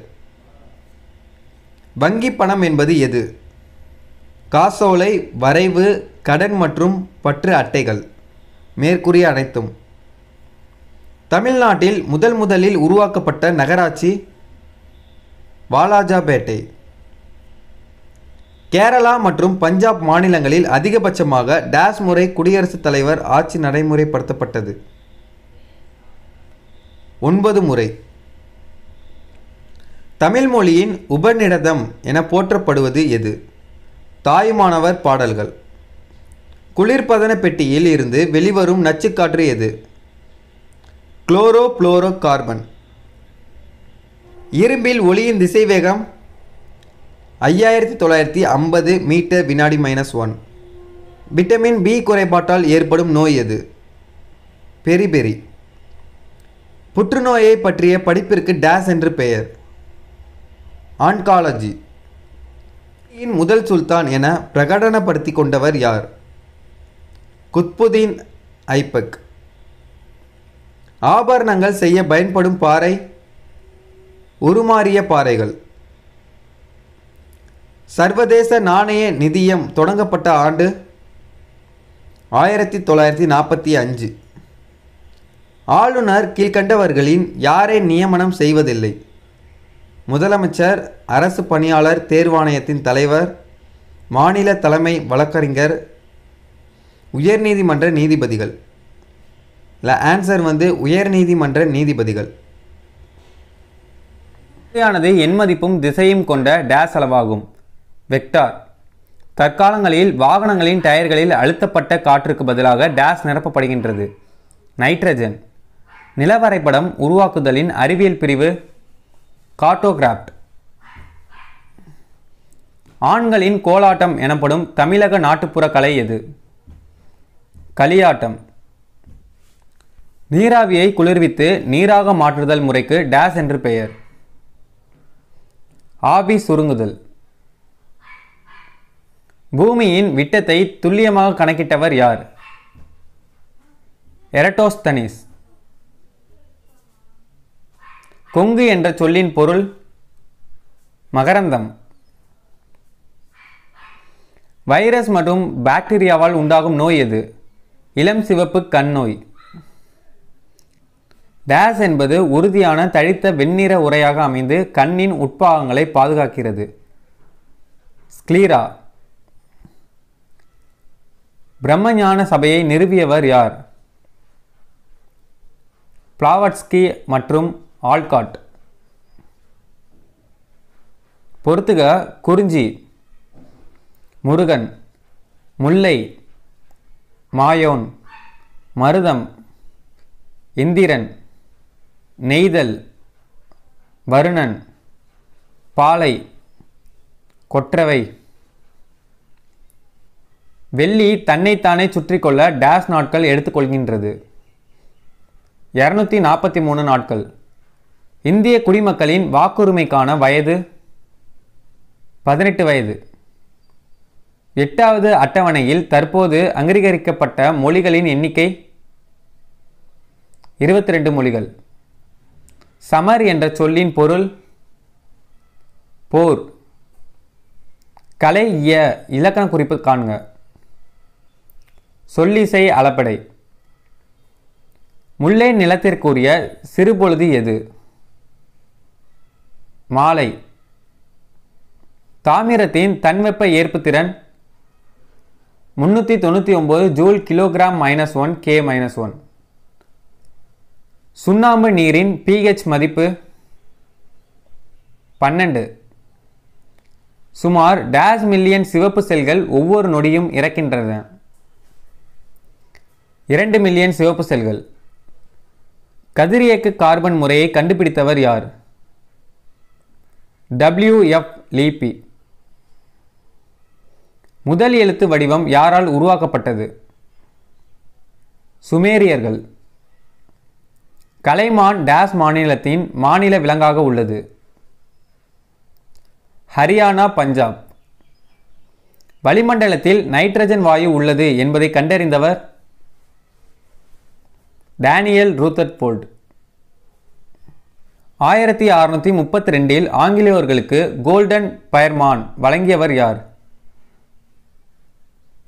வங்கி பணம் என்பது எது? காசோலை வரைவு கடன் மற்றும் பற்று அட்டைகள். மேற்கூறிய அனைத்தும். தமிழ்நாட்டில் முதல் முதலில் உருவாக்கப்பட்ட நகராட்சி வாலாஜாபேட்டை. கேரளா மற்றும் பஞ்சாப் மாநிலங்களில் அதிகபட்சமாக டேஸ் முறை குடியரசுத் தலைவர் ஆட்சி நடைமுறைப்படுத்தப்பட்டது. ஒன்பது முறை. தமிழ் மொழியின் உபநிடதம் என போற்றப்படுவது எது? தாயுமானவர் பாடல்கள். குளிர்பதன பெட்டியில் இருந்து வெளிவரும் நச்சுக்காற்று எது? குளோரோ புளோரோ கார்பன் இரும்பில் ஒளியின் திசைவேகம் ஐயாயிரத்தி தொள்ளாயிரத்தி ஐம்பது மீட்டர் வினாடி மைனஸ் ஒன் விட்டமின் பி குறைபாட்டால் ஏற்படும் நோய் எது? பெரிபெரி. புற்றுநோயை பற்றிய படிப்பிற்கு டேஸ் என்று பெயர். ஆன்காலஜி. இன் முதல் சுல்தான் என பிரகடனப்படுத்தி கொண்டவர் யார்? குத்புதீன் ஐபக் ஆபரணங்கள் செய்ய பயன்படும் பாறை உருமாறிய பாறைகள். சர்வதேச நாணய நிதியம் தொடங்கப்பட்ட ஆண்டு ஆயிரத்தி தொள்ளாயிரத்தி நாற்பத்தி அஞ்சு. ஆளுநர் கீழ்கண்டவர்களின் யாரை நியமனம் செய்வதில்லை. முதலமைச்சர் அரசு பணியாளர் தேர்வாணையத்தின் தலைவர் மாநில தலைமை வழக்கறிஞர் உயர்நீதிமன்ற நீதிபதிகள். இல்லை ஆன்சர் வந்து உயர்நீதிமன்ற நீதிபதிகள். திசையானது எண் மதிப்பும் திசையும் கொண்ட டேஸ் அளவாகும். வெக்டார் தற்காலங்களில் வாகனங்களின் டயர்களில் அழுத்தப்பட்ட காற்றுக்கு பதிலாக டேஸ் நிரப்பப்படுகின்றது. நைட்ரஜன் நிலவரைபடம் உருவாக்குதலின் அறிவியல் பிரிவு காட்டோகிராப்ட் ஆண்களின் கோலாட்டம் எனப்படும் தமிழக நாட்டுப்புற கலை எது? களியாட்டம். நீராவியை குளிர்வித்து நீராக மாற்றுதல் முறைக்கு டேஸ் என்று பெயர். ஆவி சுருங்குதல். பூமியின் விட்டத்தை துல்லியமாக கணக்கிட்டவர் யார்? எரட்டோஸ்தனிஸ். கொங்கு என்ற சொல்லின் பொருள் மகரந்தம். வைரஸ் மற்றும் பாக்டீரியாவால் உண்டாகும் நோய் எது? இளம் சிவப்பு கண் நோய். டேஸ் என்பது உறுதியான தழித்த வெண்ணிற உரையாக அமைந்து கண்ணின் உட்பாகங்களை பாதுகாக்கிறது. ஸ்க்ளீரா பிரம்மஞான சபையை நிறுவியவர் யார்? பிளாவட்ஸ்கி மற்றும் ஆல்காட் பொறுத்துக குறிஞ்சி முருகன் முல்லை மாயோன் மருதம் இந்திரன். நெய்தல் வருணன் பாலை கொற்றவை. வெள்ளி தன்னைத்தானே சுற்றி கொள்ள டேஸ் நாட்கள் எடுத்துக்கொள்கின்றது. இரநூத்தி நாற்பத்தி மூணு நாட்கள். இந்திய குடிமக்களின் வாக்குரிமைக்கான வயது பதினெட்டு வயது. எட்டாவது அட்டவணையில் தற்போது அங்கீகரிக்கப்பட்ட மொழிகளின் எண்ணிக்கை இருபத்தி ரெண்டு மொழிகள். சமர் என்ற சொல்லின் பொருள் போர். கலை இய இலக்கண குறிப்பு காண்க. சொல்லிசை அளப்படை. முல்லை நிலத்திற்குரிய சிறுபொழுது எது? மாலை. தாமிரத்தின் தன்வெப்ப ஏற்புத்திறன் முன்னூற்றி தொண்ணூற்றி ஒம்பது joule kilogram minus one K minus one. சுண்ணாம்பு நீரின் பிஹெச் மதிப்பு பன்னெண்டு. சுமார் டேஷ் மில்லியன் சிவப்பு செல்கள் ஒவ்வொரு நொடியும் இறக்கின்றன. இரண்டு மில்லியன் சிவப்பு செல்கள். கதிரியக்க கார்பன் முறையை கண்டுபிடித்தவர் யார்? டபிள்யூ எஃப் லீபி முதல் எழுத்து வடிவம் யாரால் உருவாக்கப்பட்டது? சுமேரியர்கள். கலைமான் டேஸ் மாநிலத்தின் மாநில விலங்காக உள்ளது. ஹரியானா பஞ்சாப். வளிமண்டலத்தில் நைட்ரஜன் வாயு உள்ளது என்பதை கண்டறிந்தவர் டேனியல் ரூத்தர்ஃபோல்ட் ஆயிரத்தி அறுநூற்றி முப்பத்தி ரெண்டில் ஆங்கிலேயர்களுக்கு கோல்டன் பயர்மான் வழங்கியவர் யார்?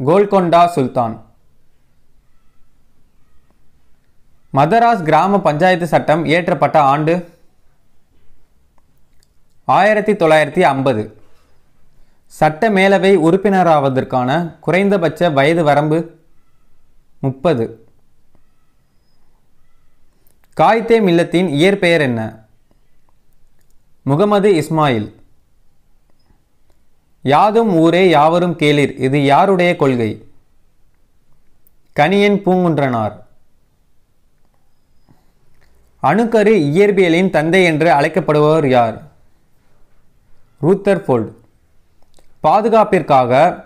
கோல்கொண்டா சுல்தான். மதராஸ் கிராம பஞ்சாயத்து சட்டம் இயற்றப்பட்ட ஆண்டு ஆயிரத்தி தொள்ளாயிரத்தி ஐம்பது. சட்ட மேலவை உறுப்பினராவதற்கான குறைந்தபட்ச வயது வரம்பு முப்பது. காய்தே மில்லத்தின் இயற்பெயர் என்ன? முகமது இஸ்மாயில். யாதும் ஊரே யாவரும் கேளிர் இது யாருடைய கொள்கை? கனியன் பூங்குன்றனார். அணுக்கரு இயற்பியலின் தந்தை என்று அழைக்கப்படுபவர் யார்? ரூத்தர்ஃபோல்ட் பாதுகாப்பிற்காக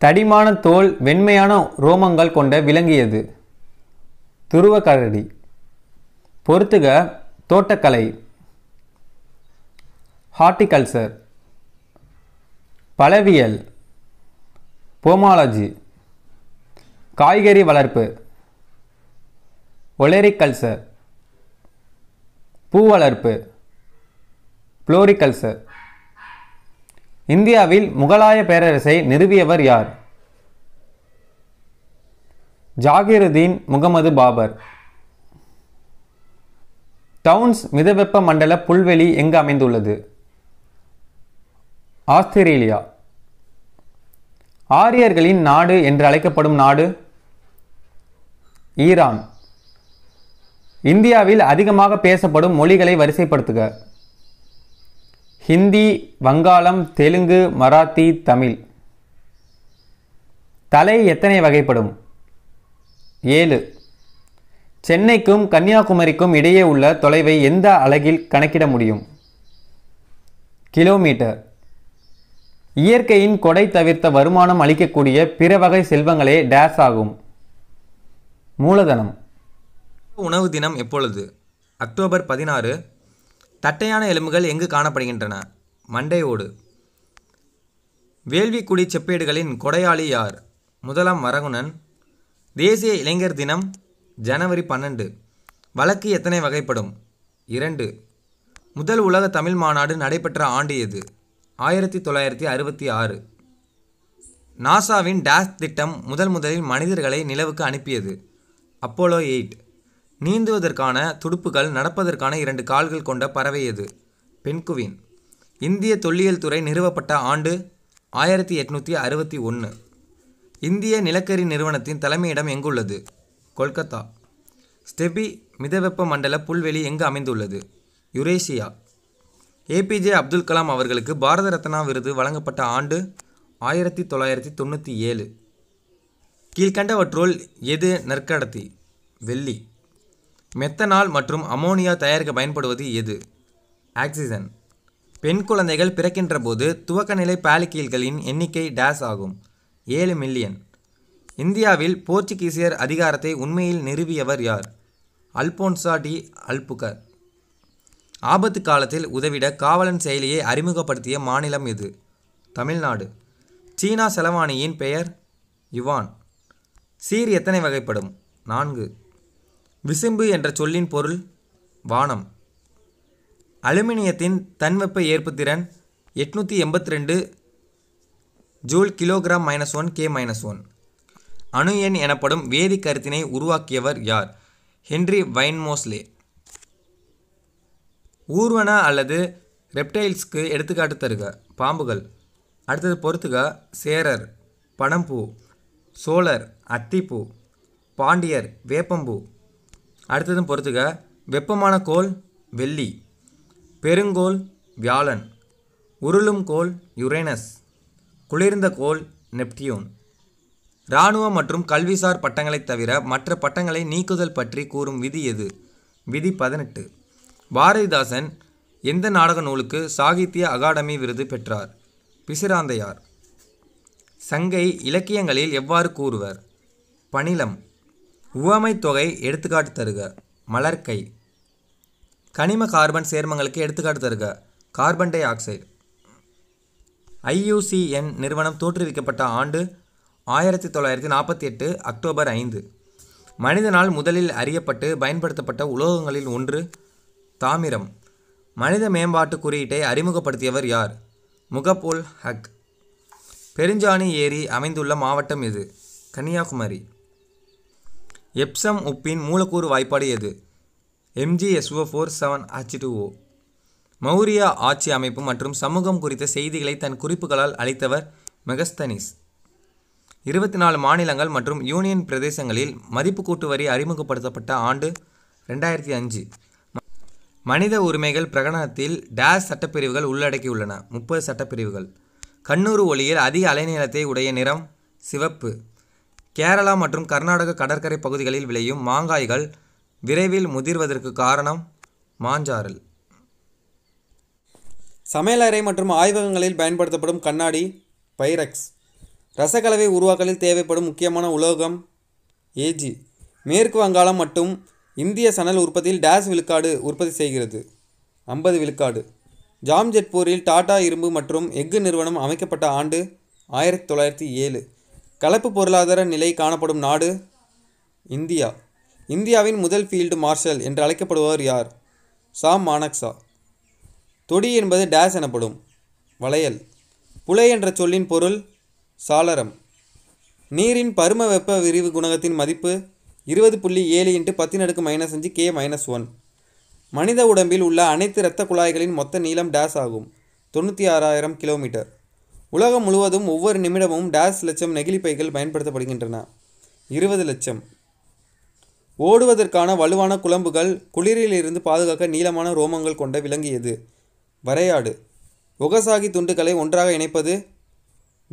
தடிமான தோல் வெண்மையான ரோமங்கள் கொண்ட விளங்கியது துருவ கரடி. பொறுத்துக தோட்டக்கலை. ஹார்டிகல்ச்சர். பழவியல் போமாலஜி. காய்கறி வளர்ப்பு. ஒலரிகல்ச்சர். பூ வளர்ப்பு. புளோரிகல்ச்சர் இந்தியாவில் முகலாய பேரரசை நிறுவியவர் யார்? ஜாகிருதீன் முகமது பாபர். டவுன்ஸ் மிதவெப்ப மண்டல புல்வெளி எங்கு அமைந்துள்ளது? ஆஸ்திரேலியா. ஆரியர்களின் நாடு என்று அழைக்கப்படும் நாடு? ஈரான். இந்தியாவில் அதிகமாக பேசப்படும் மொழிகளை வரிசைப்படுத்துக. ஹிந்தி வங்காளம் தெலுங்கு மராத்தி தமிழ். தலை எத்தனை வகைப்படும்? ஏழு. சென்னைக்கும் கன்னியாகுமரிக்கும் இடையே உள்ள தொலைவை எந்த அலகில் கணக்கிட முடியும்? கிலோமீட்டர். இயற்கையின் கொடை தவிர்த்த வருமானம் அளிக்கக்கூடிய பிற வகை செல்வங்களே டேஸ் ஆகும். மூலதனம். உணவு தினம் எப்பொழுது? அக்டோபர் பதினாறு. தட்டையான எலும்புகள் எங்கு காணப்படுகின்றன? மண்டையோடு. வேள்விக்குடி செப்பேடுகளின் கொடையாளி யார்? முதலாம் மரகுணன். தேசிய இளைஞர் தினம் ஜனவரி பன்னெண்டு. வழக்கு எத்தனை வகைப்படும்? இரண்டு. முதல் உலக தமிழ் மாநாடு நடைபெற்ற ஆண்டு எது? ஆயிரத்தி தொள்ளாயிரத்தி அறுபத்தி ஆறு. நாசாவின் டேஸ் திட்டம் முதல் முதலில் மனிதர்களை நிலவுக்கு அனுப்பியது. Apollo eight. நீந்துவதற்கான துடுப்புகள் நடப்பதற்கான இரண்டு கால்கள் கொண்ட பறவை எது? பென்குவின். இந்திய தொல்லியல் துறை நிறுவப்பட்ட ஆண்டு ஆயிரத்தி எட்நூற்றி அறுபத்தி ஒன்று இந்திய நிலக்கரி நிறுவனத்தின் தலைமையிடம் எங்குள்ளது? கொல்கத்தா. ஸ்டெபி மிதவெப்ப மண்டல புல்வெளி எங்கு அமைந்துள்ளது? யுரேசியா. ஏபிஜே அப்துல் கலாம் அவர்களுக்கு பாரத ரத்னா விருது வழங்கப்பட்ட ஆண்டு ஆயிரத்தி தொள்ளாயிரத்தி தொண்ணூற்றி ஏழு. கீழ்கண்டவற்றுள் எது நற்கடத்தி? வெள்ளி. மெத்தனால் மற்றும் அமோனியா தயாரிக்க பயன்படுவது எது? ஆக்சிஜன். பெண் குழந்தைகள் பிறக்கின்ற போது துவக்கநிலை பாலிக்கீல்களின் எண்ணிக்கை டேஸ் ஆகும். ஏழு மில்லியன். இந்தியாவில் போர்ச்சுகீசியர் அதிகாரத்தை உண்மையில் நிறுவியவர் யார்? Afonso de. அல்புகர். ஆபத்து காலத்தில் உதவிட காவலன் செயலியை அறிமுகப்படுத்திய மாநிலம் எது? தமிழ்நாடு. சீனா செலவாணியின் பெயர் யுவான். சீர் எத்தனை வகைப்படும்? நான்கு. விசும்பு என்ற சொல்லின் பொருள் வானம். அலுமினியத்தின் தன்வெப்ப ஏற்புத்திறன் எட்நூற்றி எண்பத்தி ரெண்டு joule kilogram minus one K minus one. அணு எண் எனப்படும் வேதி கருத்தினை உருவாக்கியவர் யார்? Henry Moseley. ஊர்வன அல்லது ரெப்டைல்ஸ்க்கு எடுத்துக்காட்டு தருக. பாம்புகள். அடுத்தது பொறுத்துக. சேரர் பனம்பூ சோழர் அத்திப்பூ பாண்டியர் வேப்பம்பூ. அடுத்ததும் பொறுத்துக்க வெப்பமான கோள் வெள்ளி. பெருங்கோள் வியாழன். உருளும் கோள் யுரேனஸ். குளிர்ந்த கோள் நெப்டியூன். இராணுவ மற்றும் கல்விசார் பட்டங்களைத் தவிர மற்ற பட்டங்களை நீக்குதல் பற்றி கூறும் விதி எது? விதி பதினெட்டு. பாரதிதாசன் எந்த நாடக நூலுக்கு சாகித்ய அகாடமி விருது பெற்றார்? பிசிராந்தையார். சங்கை இலக்கியங்களில் எவ்வாறு கூறுவர்? பணிலம். உவமைத் தொகை எடுத்துக்காட்டு தருக. மலர்க்கை. கனிம கார்பன் சேர்மங்களுக்கு எடுத்துக்காட்டு தருக. Carbon di oxide. ஐயூசிஎன் நிறுவனம் தோற்றுவிக்கப்பட்ட ஆண்டு ஆயிரத்தி தொள்ளாயிரத்தி நாற்பத்தி எட்டு அக்டோபர் ஐந்து. மனிதனால் முதலில் அறியப்பட்டு பயன்படுத்தப்பட்ட உலோகங்களில் ஒன்று தாமிரம். மனித மேம்பாட்டு குறியீட்டை அறிமுகப்படுத்தியவர் யார்? முகப்போல் ஹக். பெருஞ்சாணி ஏரி அமைந்துள்ள மாவட்டம் இது கன்னியாகுமரி. எப்சம் உப்பின் மூலக்கூறு வாய்ப்பாடு எது? M G S O four seven H two O. Maurya ஆட்சி அமைப்பு மற்றும் சமூகம் குறித்த செய்திகளை தன் குறிப்புகளால் அளித்தவர் மெகஸ்தனிஸ். இருபத்தி நாலு மாநிலங்கள் மற்றும் யூனியன் பிரதேசங்களில் மதிப்பு கூட்டு வரி அறிமுகப்படுத்தப்பட்ட ஆண்டு ரெண்டாயிரத்தி அஞ்சு. மனித உரிமைகள் பிரகடனத்தில் டேஸ் சட்டப்பிரிவுகள் உள்ளடக்கியுள்ளன. முப்பது சட்டப்பிரிவுகள். கண்ணூர் ஒளியில் அதிக அலைநீளத்தை உடைய நிறம் சிவப்பு. கேரளா மற்றும் கர்நாடக கடற்கரை பகுதிகளில் விளையும் மாங்காய்கள் விரைவில் முதிர்வதற்கு காரணம் மாஞ்சாறல் சமையலறை மற்றும் ஆய்வகங்களில் பயன்படுத்தப்படும் கண்ணாடி பைரக்ஸ். ரசக்கலவை உருவாக்கலில் தேவைப்படும் முக்கியமான உலோகம் ஏஜி. மேற்கு வங்காளம் மற்றும் இந்திய சணல் உற்பத்தியில் டேஸ் விழுக்காடு உற்பத்தி செய்கிறது. ஐம்பது விழுக்காடு. ஜாம்ஜெட்பூரில் டாடா இரும்பு மற்றும் எஃகு நிறுவனம் அமைக்கப்பட்ட ஆண்டு ஆயிரத்தி தொள்ளாயிரத்தி ஏழு. கலப்பு பொருளாதார நிலை காணப்படும் நாடு இந்தியா. இந்தியாவின் முதல் ஃபீல்டு மார்ஷல் என்று அழைக்கப்படுபவர் யார்? சாம் மானக்சா. தொடி என்பது டேஸ் எனப்படும் வளையல். புலை என்ற சொல்லின் பொருள் சாளரம். நீரின் பரும வெப்ப விரிவு குணகத்தின் மதிப்பு இருபது புள்ளி ஏழு இன்ட்டு பத்தின் அடுக்கு மைனஸ் அஞ்சு கே மைனஸ் ஒன். மனித உடம்பில் உள்ள அனைத்து இரத்த குழாய்களின் மொத்த நீளம் டேஸ் ஆகும். தொண்ணூற்றி ஆறாயிரம் கிலோமீட்டர். உலகம் முழுவதும் ஒவ்வொரு நிமிடமும் டேஸ் லட்சம் நெகிழிப்பைகள் பயன்படுத்தப்படுகின்றன. இருபது லட்சம். ஓடுவதற்கான வலுவான குழம்புகள் குளிரிலிருந்து பாதுகாக்க நீளமான ரோமங்கள் கொண்ட விளங்கியது வரையாடு. ஒகசாகி துண்டுகளை ஒன்றாக இணைப்பது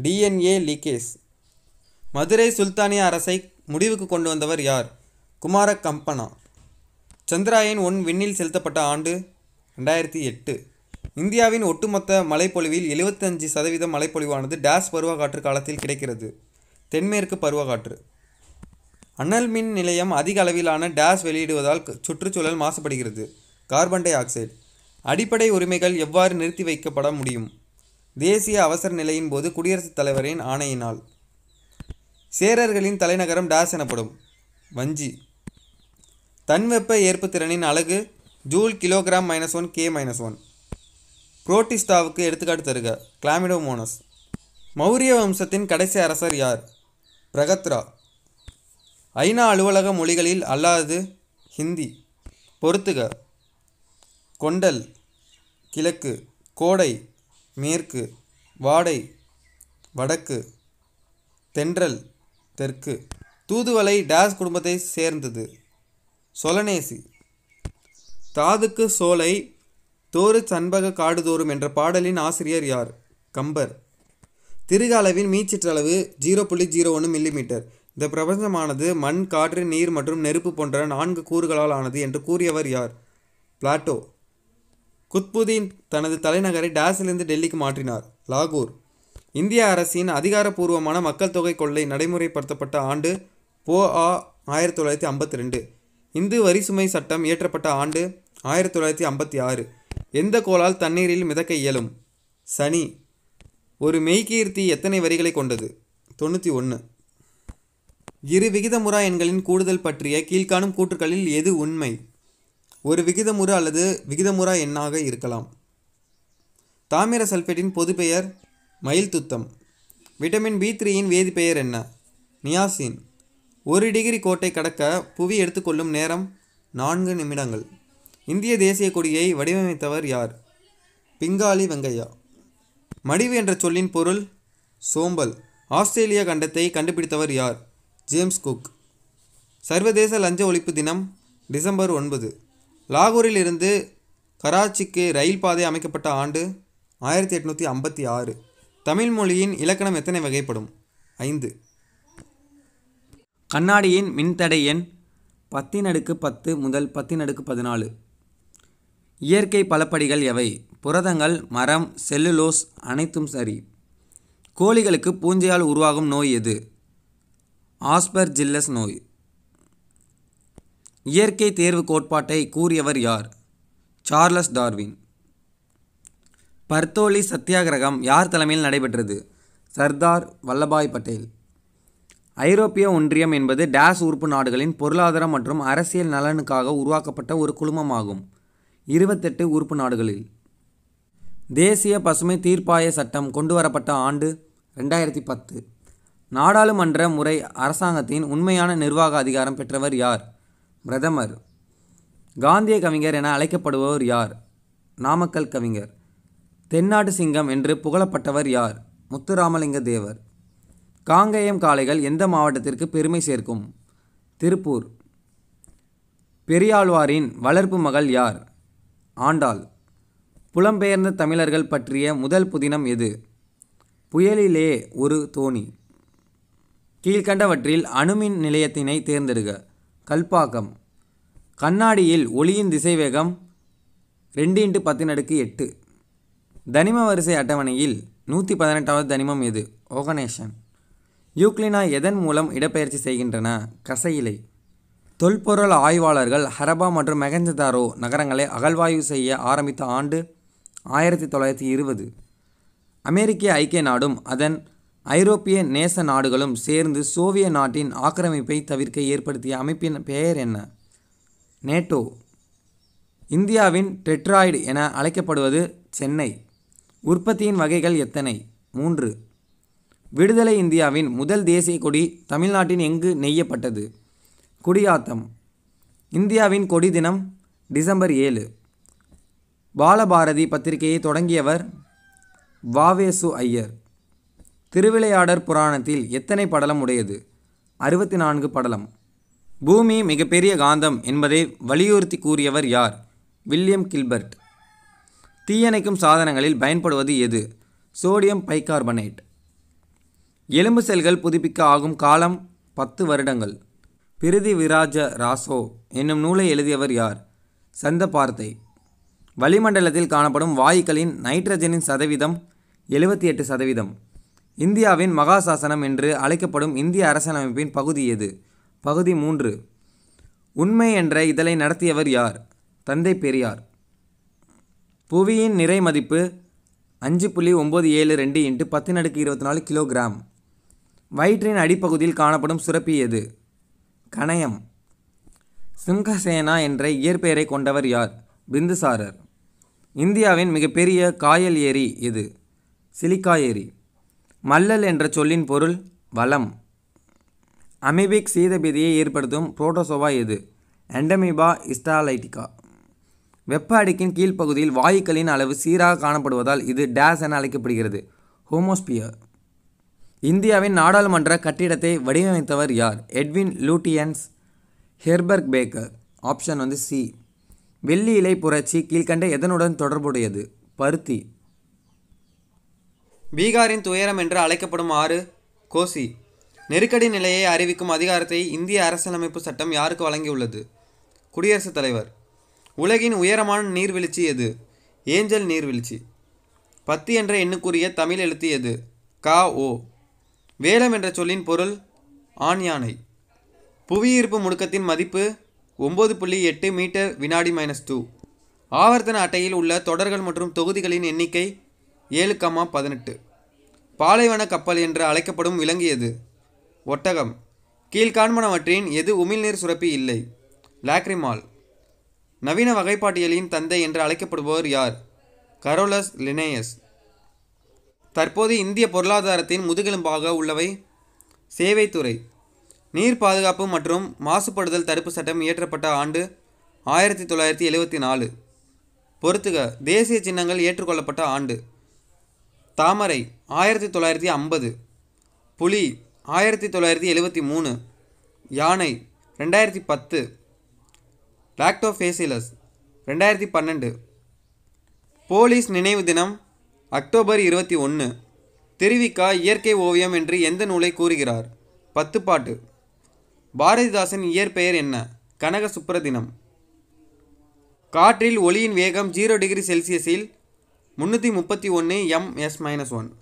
டிஎன்ஏ லீக்கேஸ் மதுரை சுல்தானிய அரசை முடிவுக்கு கொண்டு வந்தவர் யார்? குமார கம்பனா சந்திராயன் ஒன் விண்ணில் செலுத்தப்பட்ட ஆண்டு ரெண்டாயிரத்தி எட்டு. இந்தியாவின் ஒட்டுமொத்த மழைப்பொழிவில் 75% சதவீத மழைப்பொழிவானது டேஸ் பருவக்காற்று காலத்தில் கிடைக்கிறது. தென்மேற்கு பருவக்காற்று அனல் மின் நிலையம் அதிக அளவிலான டேஸ் வெளியிடுவதால் சுற்றுச்சூழல் மாசுபடுகிறது. Carbon di oxide. அடிப்படை உரிமைகள் எவ்வாறு நிறுத்தி வைக்கப்பட முடியும்? தேசிய அவசர நிலையின் போது குடியரசுத் தலைவரின் ஆணையினால். சேரர்களின் தலைநகரம் டேஸ் எனப்படும். வஞ்சி. தன்வெப்ப ஏற்புத்திறனின் அலகு joule kilogram minus one K minus one. புரோட்டிஸ்டாவுக்கு எடுத்துக்காட்டு தருக. கிளாமிடோமோனஸ். மௌரிய வம்சத்தின் கடைசி அரசர் யார்? பிரகத்ரா. ஐநா அலுவலக மொழிகளில் அல்லாது ஹிந்தி. பொறுத்துக. கொண்டல் கிழக்கு கோடை மேற்கு வாடை வடக்கு தென்றல் தெற்கு. தூதுவலை டேஸ் குடும்பத்தை சேர்ந்தது. சொலனேசி. தாதுக்கு சோலை தோறு சண்பக காடுதோறும் என்ற பாடலின் ஆசிரியர் யார்? கம்பர். திருக அளவின் மீச்சிற்றளவு ஜீரோ புள்ளி ஜீரோ ஒன்று மில்லிமீட்டர். இந்த பிரபஞ்சமானது மண் காற்று நீர் மற்றும் நெருப்பு போன்ற நான்கு கூறுகளால் ஆனது என்று கூறியவர் யார்? பிளாட்டோ. குத்புதீன் தனது தலைநகரை டேஸிலிருந்து டெல்லிக்கு மாற்றினார் லாகூர். இந்திய அரசின் அதிகாரப்பூர்வமான மக்கள் தொகை கொள்ளை நடைமுறைப்படுத்தப்பட்ட ஆண்டு போ ஆ ஆயிரத்தி தொள்ளாயிரத்தி ஐம்பத்தி ரெண்டு. இந்து வரி சுமை சட்டம் இயற்றப்பட்ட ஆண்டு ஆயிரத்தி தொள்ளாயிரத்தி ஐம்பத்தி ஆறு. எந்த கோளால் தண்ணீரில் மிதக்க இயலும்? சனி ஒரு மெய்கீர்த்தி எத்தனை வரிகளை கொண்டது? தொண்ணூற்றி ஒன்று இரு விகிதமுறா எண்களின் கூடுதல் பற்றிய கீழ்காணும் கூற்றுக்களில் எது உண்மை? ஒரு விகிதமுறு அல்லது விகிதமுறா எண்ணாக இருக்கலாம். தாமிர சல்பேட்டின் பொதுப்பெயர் மயில் துத்தம் விட்டமின் பி த்ரீயின் வேதிப்பெயர் என்ன? நியாசின். ஒரு டிகிரி கோட்டை கடக்க புவி எடுத்துக்கொள்ளும் நேரம் நான்கு நிமிடங்கள். இந்திய தேசிய கொடியை வடிவமைத்தவர் யார்? பிங்காலி வெங்கையா. மடிவு என்ற சொல்லின் பொருள் சோம்பல். ஆஸ்திரேலிய கண்டத்தை கண்டுபிடித்தவர் யார்? James Cook. சர்வதேச லஞ்ச ஒழிப்பு தினம் டிசம்பர் ஒன்பது. லாகூரில் இருந்து கராச்சிக்கு ரயில் பாதை அமைக்கப்பட்ட ஆண்டு ஆயிரத்தி எட்நூற்றி ஐம்பத்தி ஆறு. தமிழ் மொழியின் இலக்கணம் எத்தனை வகைப்படும்? ஐந்து. கண்ணாடியின் மின்தடை எண் பத்தின் அடுக்கு பத்து முதல் பத்தின் அடுக்கு பதினாலு. இயற்கை பலப்படிகள் எவை? புரதங்கள் மரம் செல்லுலோஸ் அனைத்தும் சரி. கோழிகளுக்கு பூஞ்சையால் உருவாகும் நோய் எது? ஆஸ்பர் ஜில்லஸ் நோய். இயற்கை தேர்வு கோட்பாட்டை கூறியவர் யார்? Charles Darwin. பர்தோலி சத்தியாகிரகம் யார் தலைமையில் நடைபெற்றது? சர்தார் வல்லபாய் பட்டேல். ஐரோப்பிய ஒன்றியம் என்பது டேஸ் உறுப்பு நாடுகளின் பொருளாதார மற்றும் அரசியல் நலனுக்காக உருவாக்கப்பட்ட ஒரு குழுமமாகும். இருபத்தெட்டு உறுப்பு நாடுகளில். தேசிய பசுமை தீர்ப்பாய சட்டம் கொண்டு வரப்பட்ட ஆண்டு ரெண்டாயிரத்தி பத்து. நாடாளுமன்ற முறை அரசாங்கத்தின் உண்மையான நிர்வாக அதிகாரம் பெற்றவர் யார்? பிரதமர். காந்திய கவிஞர் என அழைக்கப்படுபவர் யார்? நாமக்கல் கவிஞர். தென்னாட்டு சிங்கம் என்று புகழப்பட்டவர் யார்? முத்துராமலிங்க தேவர். காங்கேயம் காளைகள் எந்த மாவட்டத்திற்கு பெருமை சேர்க்கும்? திருப்பூர். பெரியாழ்வாரின் வளர்ப்பு மகள் யார்? ஆண்டாள். புலம்பெயர்ந்த தமிழர்கள் பற்றிய முதல் புதினம் எது? புயலிலே ஒரு தோணி. கீழ்கண்டவற்றில் அணுமின் நிலையத்தினை தேர்ந்தெடுக. கல்பாக்கம். கண்ணாடியில் ஒளியின் திசைவேகம் ரெண்டு இன்ட்டு பத்தின் எட்டு. தனிம வரிசை அட்டவணையில் நூற்றி பதினெட்டாவது தனிமம் எது? ஓகனேஷன். யூக்ளினா எதன் மூலம் இடப்பெயர்ச்சி செய்கின்றன? கசையிலை. தொல்பொருள் ஆய்வாளர்கள் ஹரபா மற்றும் மெகஞ்சதாரோ நகரங்களை அகழ்வாய்வு செய்ய ஆரம்பித்த ஆண்டு ஆயிரத்தி தொள்ளாயிரத்தி இருபது. அமெரிக்க ஐக்கிய நாடும் அதன் ஐரோப்பிய நேச நாடுகளும் சேர்ந்து சோவிய நாட்டின் ஆக்கிரமிப்பை தவிர்க்க ஏற்படுத்திய அமைப்பின் பெயர் என்ன? நேட்டோ. இந்தியாவின் டெட்ராய்டு என அழைக்கப்படுவது சென்னை. உற்பத்தியின் வகைகள் எத்தனை? மூன்று. விடுதலை இந்தியாவின் முதல் தேசிய கொடி தமிழ்நாட்டின் எங்கு நெய்யப்பட்டது? குடியாத்தம். இந்தியாவின் கொடி தினம் டிசம்பர் ஏழு. பாலபாரதி பத்திரிகையை தொடங்கியவர் வாவேசு ஐயர். திருவிளையாடற் புராணத்தில் எத்தனை படலம் உடையது? அறுபத்தி நான்கு படலம். பூமி மிகப்பெரிய காந்தம் என்பதை வலியுறுத்தி கூறியவர் யார்? William Gilbert. தீயணைக்கும் சாதனங்களில் பயன்படுவது எது? Sodium bicarbonate. எலும்பு செல்கள் புதுப்பிக்க ஆகும் காலம் பத்து வருடங்கள். பிரிதி விராஜ ராசோ என்னும் நூலை எழுதியவர் யார்? சந்த பார்த்தை. வளிமண்டலத்தில் காணப்படும் வாயுக்களின் நைட்ரஜனின் சதவீதம் எழுபத்தி எட்டு சதவீதம். இந்தியாவின் மகாசாசனம் என்று அழைக்கப்படும் இந்திய அரசியலமைப்பின் பகுதி எது? பகுதி மூன்று. உண்மை என்ற இதழை நடத்தியவர் யார்? தந்தை பெரியார். புவியின் நிறை மதிப்பு அஞ்சு புள்ளி ஒம்பது ஏழு ரெண்டு இன்ட்டு பத்து நடுக்கு இருபத்தி நாலு கிலோகிராம். வயிற்றின் அடிப்பகுதியில் காணப்படும் சுரப்பி எது? கணயம். சிம்ஹசேனா என்ற இயற்பெயரை கொண்டவர் யார்? பிந்துசாரர். இந்தியாவின் மிகப்பெரிய காயல் ஏரி இது சிலிக்கா ஏரி. மல்லல் என்ற சொல்லின் பொருள் வளம். அமிபிக் சீதபீதியை ஏற்படுத்தும் புரோட்டோசோவா எது? அண்டமிபா இஸ்டாலைட்டிகா. வெப்ப அடுக்கின் கீழ்ப்பகுதியில் வாயுக்களின் அளவு சீராக காணப்படுவதால் இது டேஸ் என அழைக்கப்படுகிறது. ஹோமோஸ்பியர். இந்தியாவின் நாடாளுமன்ற கட்டிடத்தை வடிவமைத்தவர் யார்? Edwin Lutyens Herbert Baker option வந்து சி. வெள்ளி இலை புரட்சி கீழ்கண்ட எதனுடன் தொடர்புடையது? பருத்தி. பீகாரின் துயரம் என்று அழைக்கப்படும் ஆறு கோசி. நெருக்கடி நிலையை அறிவிக்கும் அதிகாரத்தை இந்திய அரசியலமைப்பு சட்டம் யாருக்கு வழங்கியுள்ளது? குடியரசுத் தலைவர். உலகின் உயரமான நீர்வீழ்ச்சி எது? ஏஞ்சல் நீர்வீழ்ச்சி. பத்து என்ற எண்ணுக்குரிய தமிழ் எழுத்து எது? கா ஓ. வேலம் என்ற சொல்லின் பொருள் ஆண் யானை. புவியீர்ப்பு முடுக்கத்தின் மதிப்பு ஒம்பது புள்ளி எட்டு மீட்டர் வினாடி மைனஸ் டூ. ஆவர்த்தன அட்டையில் உள்ள தொடர்கள் மற்றும் தொகுதிகளின் எண்ணிக்கை ஏழு கம்மா பதினெட்டு. பாலைவன கப்பல் என்று அழைக்கப்படும் விலங்கு எது? ஒட்டகம். கீழ்காண்பனவற்றின் எது உமிழ்நீர் சுரப்பி இல்லை? லாக்ரிமால். நவீன வகைப்பாட்டியலின் தந்தை என்று அழைக்கப்படுபவர் யார்? Carolus Linnaeus. தற்போது இந்திய பொருளாதாரத்தின் முதுகெலும்பாக உள்ளவை சேவைத்துறை நீர் பாதுகாப்பு மற்றும் மாசுபடுதல் தடுப்பு சட்டம் இயற்றப்பட்ட ஆண்டு ஆயிரத்தி தொள்ளாயிரத்தி எழுவத்தி நாலு பொறுத்துக தேசிய சின்னங்கள் ஏற்றுக்கொள்ளப்பட்ட ஆண்டு தாமரை ஆயிரத்தி தொள்ளாயிரத்தி ஐம்பது புலி ஆயிரத்தி தொள்ளாயிரத்தி எழுவத்தி மூணு யானை ரெண்டாயிரத்தி பத்து லாக்டோஃபேசிலஸ் ரெண்டாயிரத்தி பன்னெண்டு போலீஸ் நினைவு தினம் அக்டோபர் இருபத்தி ஒன்று திருவிக்கா இயற்கை ஓவியம் என்று எந்த நூலை கூறுகிறார்? பத்து பாட்டு. பாரதிதாசன் இயற்பெயர் என்ன? கனக சுப்ரதினம். காற்றில் ஒளியின் வேகம் ஜீரோ டிகிரி செல்சியஸில் முந்நூற்றி முப்பத்தி ஒன்று எம் எஸ் மைனஸ் ஒன்